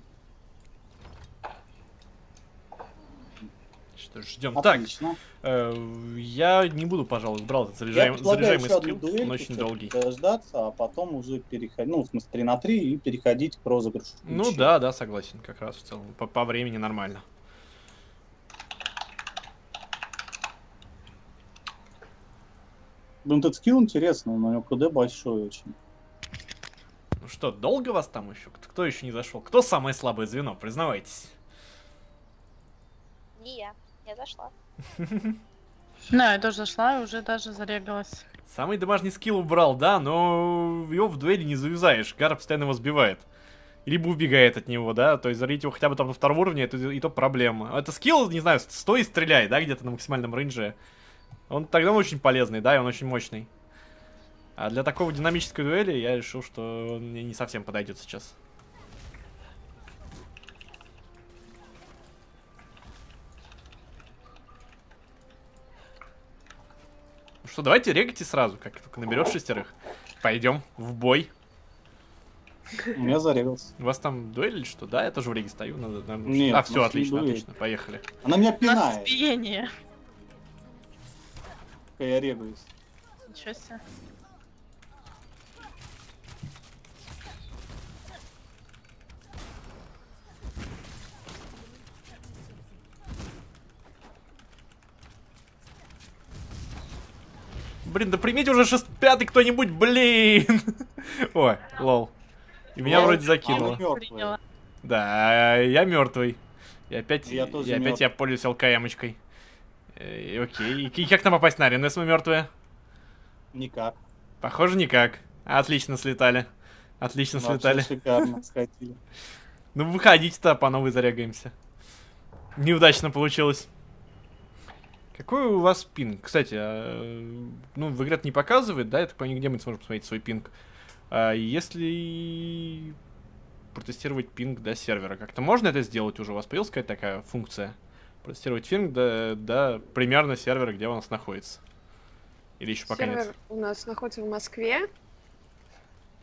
Что ж, ждем. Так, Отлично. э, я не буду, пожалуй, брал заряжаем- заряжаемый скилл, дуэль он очень долгий. дождаться, а потом уже переходить, ну, в смысле, 3 на 3 и переходить к розыгрышу. Ну да, да, согласен, как раз в целом. По, по времени нормально. Блин, этот скилл интересный, но у него КД большой очень. Ну что, долго вас там еще? Кто, кто еще не зашел? Кто самое слабое звено? Признавайтесь. Не я, я зашла. Да, я тоже зашла и уже даже зарегалась. Самый домашний скилл убрал, да, но его в дуэли не завязаешь. Гара постоянно его сбивает. Либо убегает от него, да, то есть зарить его хотя бы там на втором уровне, это и то проблема. Это скилл, не знаю, стой и стреляй, да, где-то на максимальном рейнже. Он тогда он очень полезный, да, и он очень мощный. А для такого динамической дуэли я решил, что он мне не совсем подойдет сейчас. Что, давайте регайте сразу, как только наберет шестерых. Пойдем в бой. У меня зарегался. У вас там дуэль или что? Да, я тоже в реге стою. Надо, наверное, Нет, а, все, отлично, дуэль. отлично, поехали. Она меня пинает, когда я регаюсь. Ничего себе. Блин, да примите уже шест... пятый кто-нибудь, блин! Ой, лол. И меня вроде а закинуло. Да, я мертвый. И опять, Я и опять я пользуюсь ЛКМочкой. Э, окей. И как нам попасть на арену, если мы мертвые? Никак. Похоже, никак. Отлично слетали. Отлично Вообще слетали. шикарно скатили. Ну выходите-то, по новой зарегаемся. Неудачно получилось. Какой у вас пинг? Кстати, а, ну, в игре не показывает, да? Я так понимаю, нигде мы сможем посмотреть свой пинг. А если протестировать пинг до сервера, как-то можно это сделать уже? У вас появилась какая-то такая функция? Протестировать пинг до, до примерно сервера, где у нас находится? Или еще пока Сервер нет? у нас находится в Москве.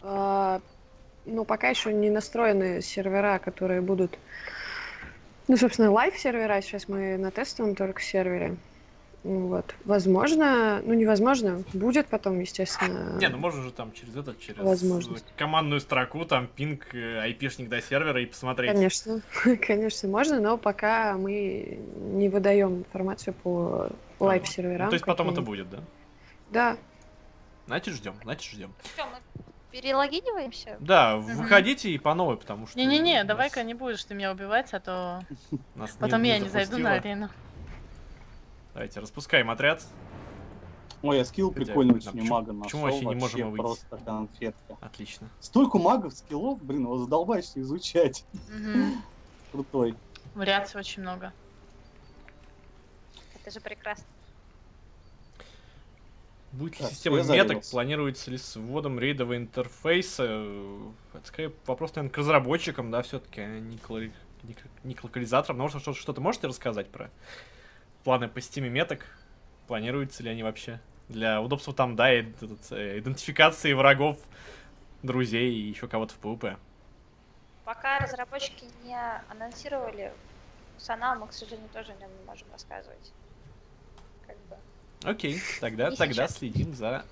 А, но пока еще не настроены сервера, которые будут... Ну, собственно, live сервера. Сейчас мы на тестовом только сервере. Вот. Возможно, ну невозможно, будет потом, естественно. Не, ну можно же там через этот, через Возможность. командную строку, там пинг, э, айпишник до сервера и посмотреть. Конечно, конечно, можно, но пока мы не выдаем информацию по live-серверам. Ну, то есть потом это будет, да? Да, Значит, ждем, значит, ждем. Мы перелогиниваемся? Да, Мгм. выходите и по новой, потому что... Не-не-не, нас- давай-ка не будешь ты меня убивать, а то нас потом я не зайду на арену. Давайте, распускаем отряд. Ой, я skill Хотя, прикольный да, очень у почему- мага нашел. почему вообще не можем вообще выйти? просто конфетка. Отлично. Столько магов скиллов, блин, его задолбаешься изучать. Мгм. Крутой. Вариаций очень много. Это же прекрасно. Будет ли Так, система меток, завелся. планируется ли с вводом рейдового интерфейса? Э, Это скорее вопрос, наверное, к разработчикам, да, все-таки, а не к, не к- не к локализаторам. Может, что- что-то можете рассказать про планы по системе меток? Планируются ли они вообще? Для удобства там, да, э, идентификации врагов, друзей и еще кого-то в PvP. Пока разработчики не анонсировали функционал, мы, к сожалению, тоже о нем не можем рассказывать. Как бы. Окей, тогда, тогда сейчас. следим за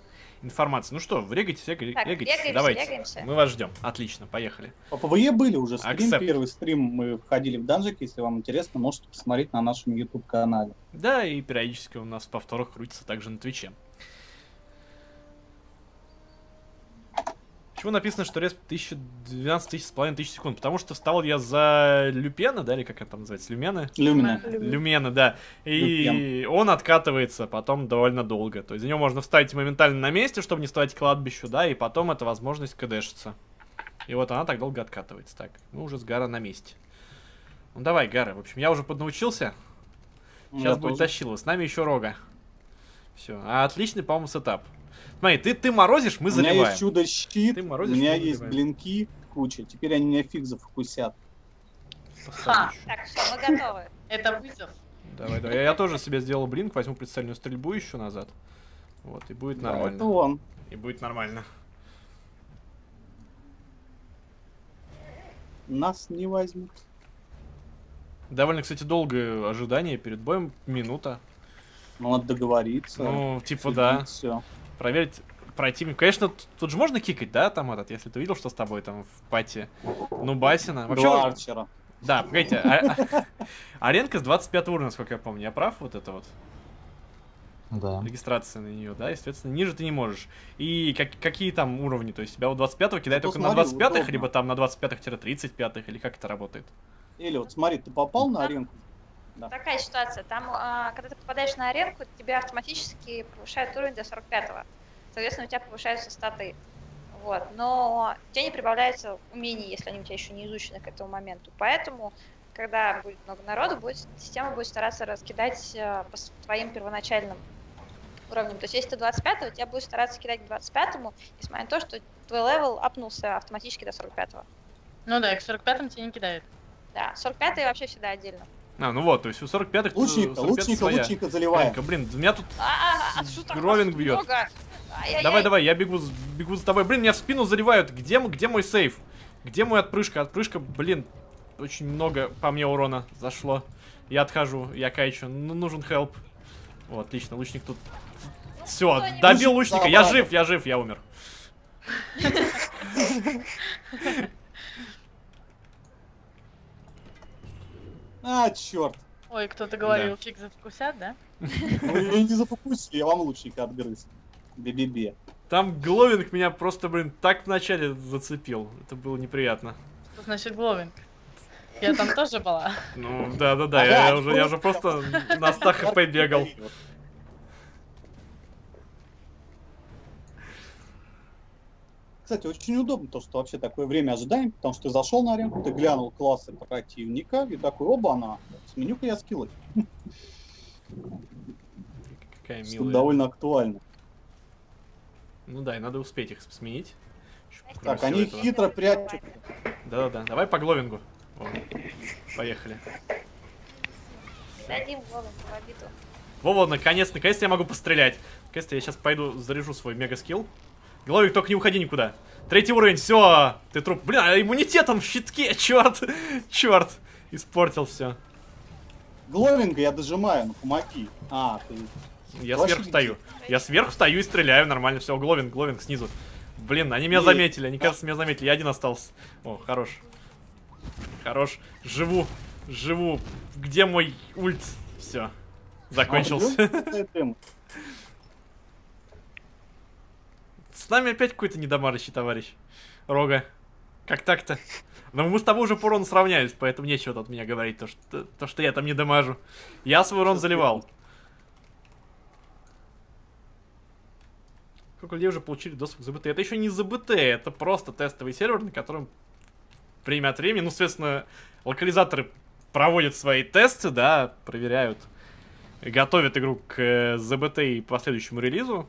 информацией. Ну что, регайтесь, регайтесь, Так, регаемся, давайте. регаемся. Мы вас ждем. Отлично, поехали. По PvE были уже стрим, Accept. первый стрим мы входили в данжик, если вам интересно, можете посмотреть на нашем YouTube канале. Да, и периодически у нас в повторах крутится также на Твиче. Почему написано, что респ 1012 тысяч с половиной тысяч секунд? Потому что встал я за Люпена, да, или как это там называется, Люмена? Люмина. Люмена, да. И он откатывается потом довольно долго. То есть за него можно вставить моментально на месте, чтобы не вставать к кладбищу, да, и потом эта возможность кдэшится. И вот она так долго откатывается. Так, мы уже с Гара на месте. Ну давай, Гара. В общем, я уже поднаучился. Сейчас Я будет тоже. тащило. С нами еще рога. Все. А отличный, по-моему, сетап. Смотри, ты, ты морозишь, мы У меня заливаем. есть чудо-щит, у меня есть заливаем. блинки куча, теперь они меня фиг зафокусят. Ха, Так, все, мы готовы. это вызов. Давай, давай. Я, я тоже себе сделал блинк, возьму прицельную стрельбу еще назад. Вот, и будет Да, нормально. это он. И будет нормально. Нас не возьмут. Довольно, кстати, долгое ожидание перед боем. Минута. Ну, надо договориться. Ну, типа, да. Все. Проверить противник. Конечно, т- тут же можно кикать, да, там этот, если ты видел, что с тобой там в пати. Ну, Басина. Вообще, Два арчера. да, погодите, а- а- аренка с 25 уровня, насколько я помню. Я прав вот это вот? Да. Регистрация на нее, да, естественно, ниже ты не можешь. И как, какие там уровни? То есть тебя у 25-го кидает Ну, только на смотри, 25-х, удобно. либо там на 25-35-х, или как это работает? Или вот смотри, ты попал на аренку? Такая ситуация. Там, а, когда ты попадаешь на аренку, тебя автоматически повышают уровень до 45-го. Соответственно, у тебя повышаются статы. Вот. Но у тебя не прибавляется умений, если они у тебя еще не изучены к этому моменту. Поэтому, когда будет много народу, будет, система будет стараться раскидать а, по твоим первоначальным уровням. То есть, если ты 25-го, тебя будет стараться кидать к 25-му, несмотря на то, что твой level апнулся автоматически до 45-го. Ну да, и к 45-м тебя не кидают. Да, 45-й вообще всегда отдельно. А, ну вот, то есть у 45-х... Лучника, 45 лучника, своя. лучника заливаем. Аренка, блин, у меня тут... А, а, Гровинг вас бьет. Давай, давай, я бегу, бегу за тобой. Блин, меня в спину заливают. Где, где мой save? Где мой отпрыжка? Отпрыжка, блин, очень много по мне урона зашло. Я отхожу, я кайчу. Ну, нужен help. О, отлично, лучник тут. Все, добил Лучник лучника. Я жив, я жив, я умер. А, черт. Ой, кто-то говорил, фиг зафокусят, да? Вы не зафокусили, я вам лучника отгрыз. Бе-бе-бе. Там Гловинг меня просто, блин, так вначале зацепил. Это было неприятно. Что значит гловинг? Я там тоже была. Ну, да-да-да, я, я я уже просто на 100 хп бегал. Кстати, очень удобно то, что вообще такое время ожидаем, потому что ты зашел на аренку, ты глянул классы противника и такой, оба она, сменю-ка я скиллы. Какая Что милая. довольно актуально. Ну да, и надо успеть их сменить. Кроме Так, они этого. хитро прячут. Да-да-да, давай по гловингу. О, поехали. Дадим голову в обиду. Вова, наконец, наконец-то я могу пострелять. Наконец-то я сейчас пойду заряжу свой мега скилл. Гловик, только не уходи никуда. Третий уровень, все, ты труп. Блин, а иммунитетом в щитке, черт, черт, испортил все. Гловинга я дожимаю, ну помоги. А, ты... Я Вообще сверху стою. Я сверху стою и стреляю, нормально, все, Гловинг, Гловинг снизу. Блин, они меня заметили, они, кажется, меня заметили, я один остался. О, хорош. Хорош. Живу, живу. Где мой ульт? Все. Закончился. Определенно тема. С нами опять какой-то недомарочный товарищ. Рога. Как так-то? Но мы с тобой уже по урону сравнялись, поэтому нечего тут меня говорить, то что, то, что я там не дамажу. Я свой урон заливал. Сколько людей уже получили доступ к ЗБТ? Это еще не ЗБТ, это просто тестовый сервер, на котором время от времени, ну, соответственно, локализаторы проводят свои тесты, да, проверяют, готовят игру к э, ЗБТ и последующему релизу.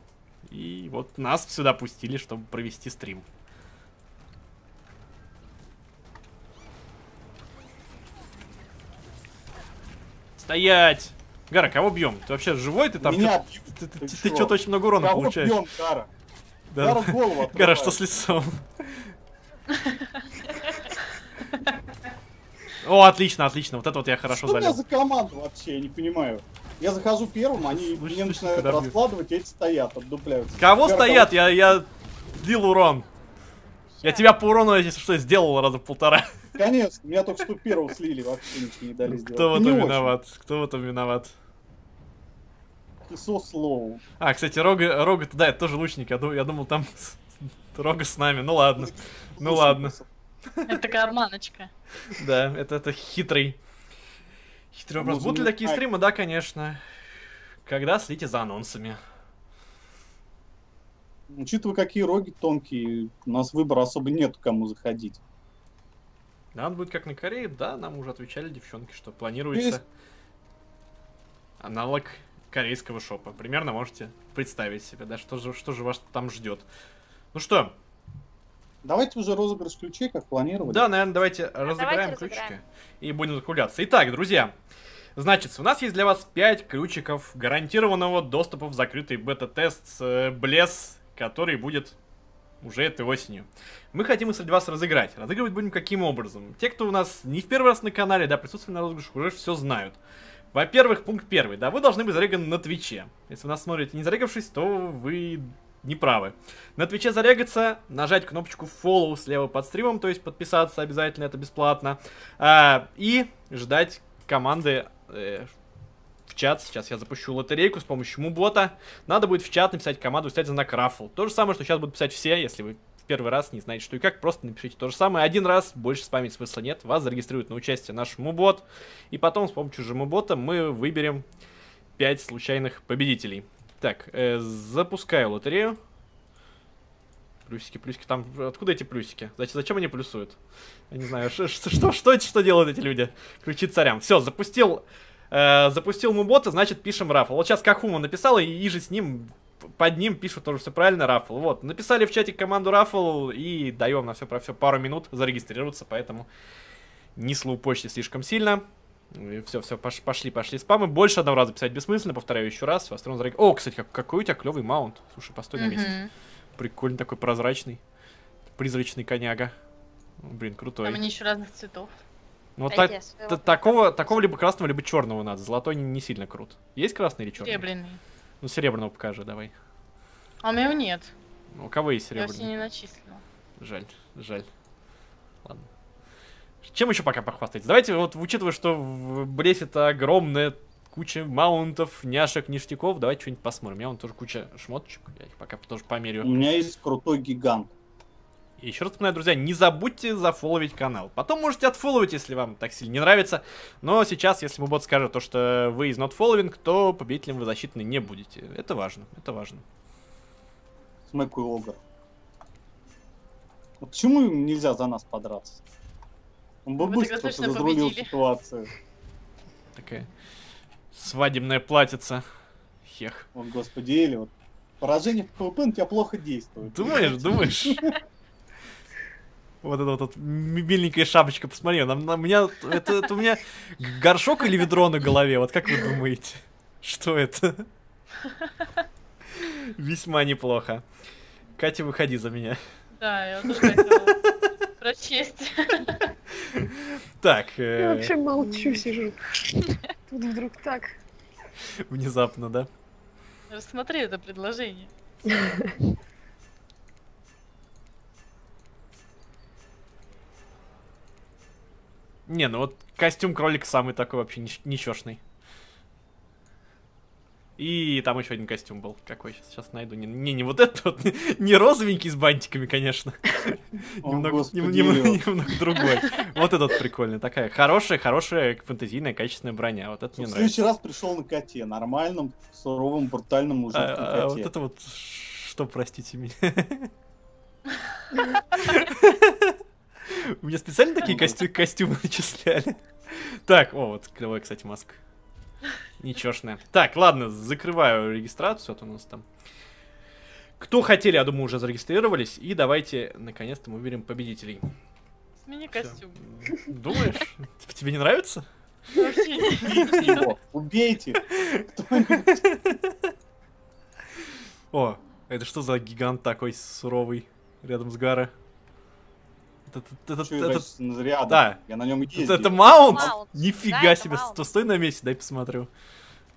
И вот нас сюда пустили, чтобы провести стрим. Стоять! Гара, кого бьем? Ты вообще живой? Ты там Меня ты, ты, Ты ты что-то очень много урона Кого получаешь. бьем, Кара? Да. Кара голову Гара, что с лицом? О, отлично, отлично. Вот это вот я хорошо Что залил. за команда вообще, я не понимаю. Я захожу первым, они Слушай, меня начинают когда раскладывать, эти стоят, отдупляются. Кого стоят? Я, я длил урон. Я тебя по урону, если что, сделал раза в полтора. Конечно, меня только что первого слили, вообще ничего не дали сделать. Кто в Не этом очень. виноват? Кто в этом виноват? Ты so slow. А, кстати, Рога, Рога, да, это тоже лучник. Я думал, я думал там Рога с нами. Ну ладно. Ну ладно. Это такая обманочка. Да, это, это хитрый. Хитрый вопрос. Нужно Будут ли такие стримы? Да, конечно. Когда следите за анонсами. Учитывая, какие роги тонкие, у нас выбора особо нет, кому заходить. Надо будет как на Корее, да, нам уже отвечали девчонки, что планируется Есть. аналог корейского шопа. Примерно можете представить себе, да, что же, что же вас там ждет. Ну что, Давайте уже розыгрыш ключей, как планировали. да, наверное, давайте разыграем давайте ключики разыграем. и будем закругляться. Итак, друзья, значит, у нас есть для вас 5 ключиков гарантированного доступа в закрытый бета-тест с э, Bless, который будет уже этой осенью. Мы хотим их среди вас разыграть. Разыгрывать будем каким образом? Те, кто у нас не в первый раз на канале, да, присутствуют на розыгрыше, уже все знают. Во-первых, пункт первый, да, вы должны быть зареганы на Твиче. Если вы нас смотрите не зарегавшись, то вы не правы. На Твиче зарегаться, нажать кнопочку follow слева под стримом, то есть подписаться обязательно, это бесплатно. А, и ждать команды э, в чат. Сейчас я запущу лотерейку с помощью мубота. Надо будет в чат написать команду, взять знак рафл. То же самое, что сейчас будут писать все, если вы первый раз не знаете, что и как, просто напишите то же самое. Один раз, больше спамить смысла нет. Вас зарегистрируют на участие наш мубот. И потом с помощью же мубота мы выберем 5 случайных победителей. Так, э, запускаю лотерею. Плюсики, плюсики. Там откуда эти плюсики? Зачем, зачем они плюсуют? Я не знаю, что, что, что, что делают эти люди? Ключи царям. Все, запустил, э, запустил мубота, значит пишем рафл. Вот сейчас Кахума написала, и, и же с ним, под ним пишут тоже все правильно, рафл. Вот, написали в чате команду рафл и даем на все про все пару минут зарегистрироваться, поэтому не слоупочьте слишком сильно. Все, все, пошли, пошли спамы. Больше одного раза писать бессмысленно, повторяю еще раз. Вас равно зарег- О, кстати, как- какой у тебя клевый маунт. Слушай, постой на месте. Прикольный такой прозрачный. Призрачный коняга. Блин, крутой. Там они еще разных цветов. Ну, своего та- такого, такого либо красного, либо черного надо. Золотой не, не сильно крут. Есть красный или черный? Серебряный. Ну, серебряного покажи, давай. А у меня его нет. У кого есть Я все серебряный? не начислила. Жаль, жаль. Ладно. Чем еще пока похвастать? Давайте, вот, учитывая, что в Блессе это огромная куча маунтов, няшек, ништяков, давайте что-нибудь посмотрим. У меня вон тоже куча шмоточек, я их пока тоже У померю. меня есть крутой гигант. И еще раз напоминаю, друзья, не забудьте зафоловить канал. Потом можете отфоловить, если вам так сильно не нравится. Но сейчас, если мой бот скажет то, что вы из not following, то победителем вы засчитаны не будете. Это важно, это важно. Смэк и Огр. Почему им нельзя за нас подраться? Он бы быстро разрулил ситуацию. Такая свадебная платьица. Хех. Вот, господи, или вот поражение в ПВП на тебя плохо действует. Думаешь, думаешь? Вот эта вот, вот миленькая шапочка, посмотри, на, на меня, это, это у меня горшок или ведро на голове, вот как вы думаете? Что это? Весьма неплохо. Катя, выходи за меня. Да, я тоже хотела прочесть. Так, Я э, вообще молчу, сижу. Тут вдруг так. Внезапно, да? Рассмотри это предложение. Не, ну вот костюм кролика самый такой вообще нич- ничешный. И там еще один костюм был. Какой сейчас, сейчас найду. Не, не, не вот этот вот, не розовенький с бантиками, конечно. Немного, другой. Вот этот прикольный. Такая хорошая, хорошая, фантазийная, качественная броня. Вот это мне В следующий нравится. раз пришел на коте, нормальном, суровом, брутальном мужицком А, а вот коте. это вот, что, простите меня. У меня специально такие костю- костюмы начисляли. Так, о, вот клевая, кстати, маска. Ничешная. Так, ладно, закрываю регистрацию, а то у нас там... Кто хотели, я думаю, уже зарегистрировались. И давайте, наконец-то, мы выберем победителей. Смени Всё. костюм. Думаешь? Тебе не нравится? Вообще не- Убейте его, убейте. Кто-нибудь. О, это что за гигант такой суровый рядом с Гара? Это, это, это- это- рядом? да. Я на нем это- ездил. это маунт? Маунт. Да, Нифига это себе, маунт. сто- стой на месте, дай посмотрю.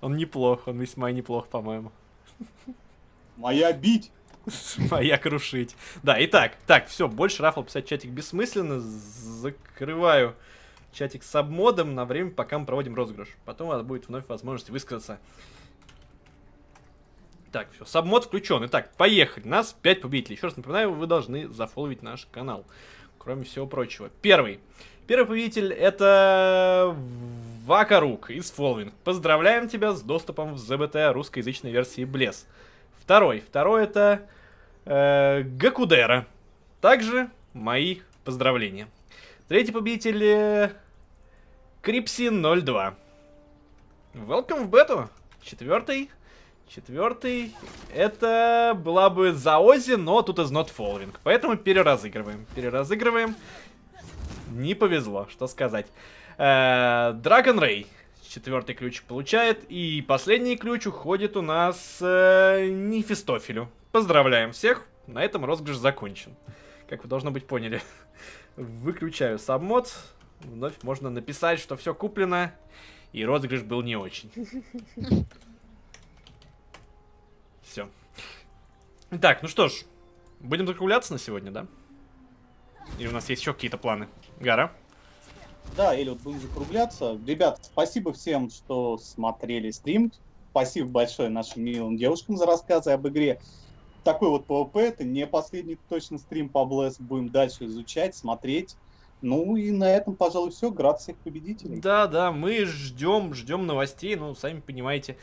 Он неплох, он весьма неплох, по-моему. Моя бить. Моя крушить. Да, итак, так, все, больше рафл писать чатик бессмысленно. Закрываю чатик с обмодом на время, пока мы проводим розыгрыш. Потом у вас будет вновь возможность высказаться. Так, все, сабмод включен. Итак, поехали. Нас 5 победителей. Еще раз напоминаю, вы должны зафоловить наш канал. Кроме всего прочего. Первый. Первый победитель это Вакарук из Фолвинг. Поздравляем тебя с доступом в ЗБТ русскоязычной версии Блес. Второй. Второй это э, Гакудера. Также мои поздравления. Третий победитель э, Крипси 02. Welcome в бету. Четвертый. Четвертый. Это была бы Заози, но тут из Not Following. Поэтому переразыгрываем. Переразыгрываем. Не повезло, что сказать. Э, Ray. Четвертый ключ получает. И последний ключ уходит у нас э, Нефистофилю. Поздравляем всех. На этом розыгрыш закончен. Как вы, должно быть, поняли. Выключаю сабмод. Вновь можно написать, что все куплено. И розыгрыш был не очень. Все. Так, ну что ж. Будем закругляться на сегодня, да? Или у нас есть еще какие-то планы? Гара? Да, или вот будем закругляться. Ребят, спасибо всем, что смотрели стрим. Спасибо большое нашим милым девушкам за рассказы об игре. Такой вот PvP, это не последний точно стрим по Bless. Будем дальше изучать, смотреть. Ну и на этом, пожалуй, все. Град всех победителей. Да, да, мы ждем, ждем новостей, ну, сами понимаете.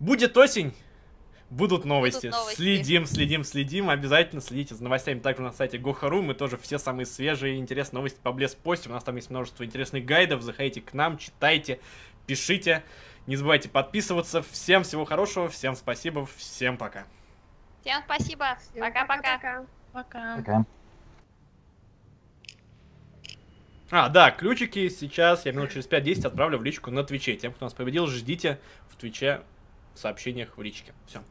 Будет осень, будут новости. Будут новости. Следим, следим, следим. Обязательно следите за новостями также на сайте GoHaru. Мы тоже все самые свежие и интересные новости по Блес постим. У нас там есть множество интересных гайдов. Заходите к нам, читайте, пишите. Не забывайте подписываться. Всем всего хорошего, всем спасибо, всем пока. Всем спасибо. Всем Пока-пока. пока-пока. Пока. Пока. А, да, ключики сейчас я минут через 5-10 отправлю в личку на Твиче. Тем, кто нас победил, ждите в Твиче в сообщениях в личке. Все.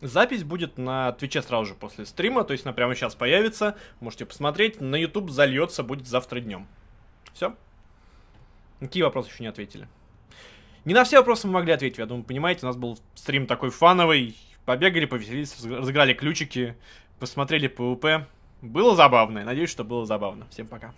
Запись будет на Twitch е сразу же после стрима, то есть она прямо сейчас появится. Можете посмотреть. На YouTube зальется, будет завтра днем. Все? Какие вопросы еще не ответили? Не на все вопросы мы могли ответить, я думаю, понимаете, у нас был стрим такой фановый. Побегали, повеселились, разыграли ключики, посмотрели ПВП. Было забавно, надеюсь, что было забавно. Всем пока.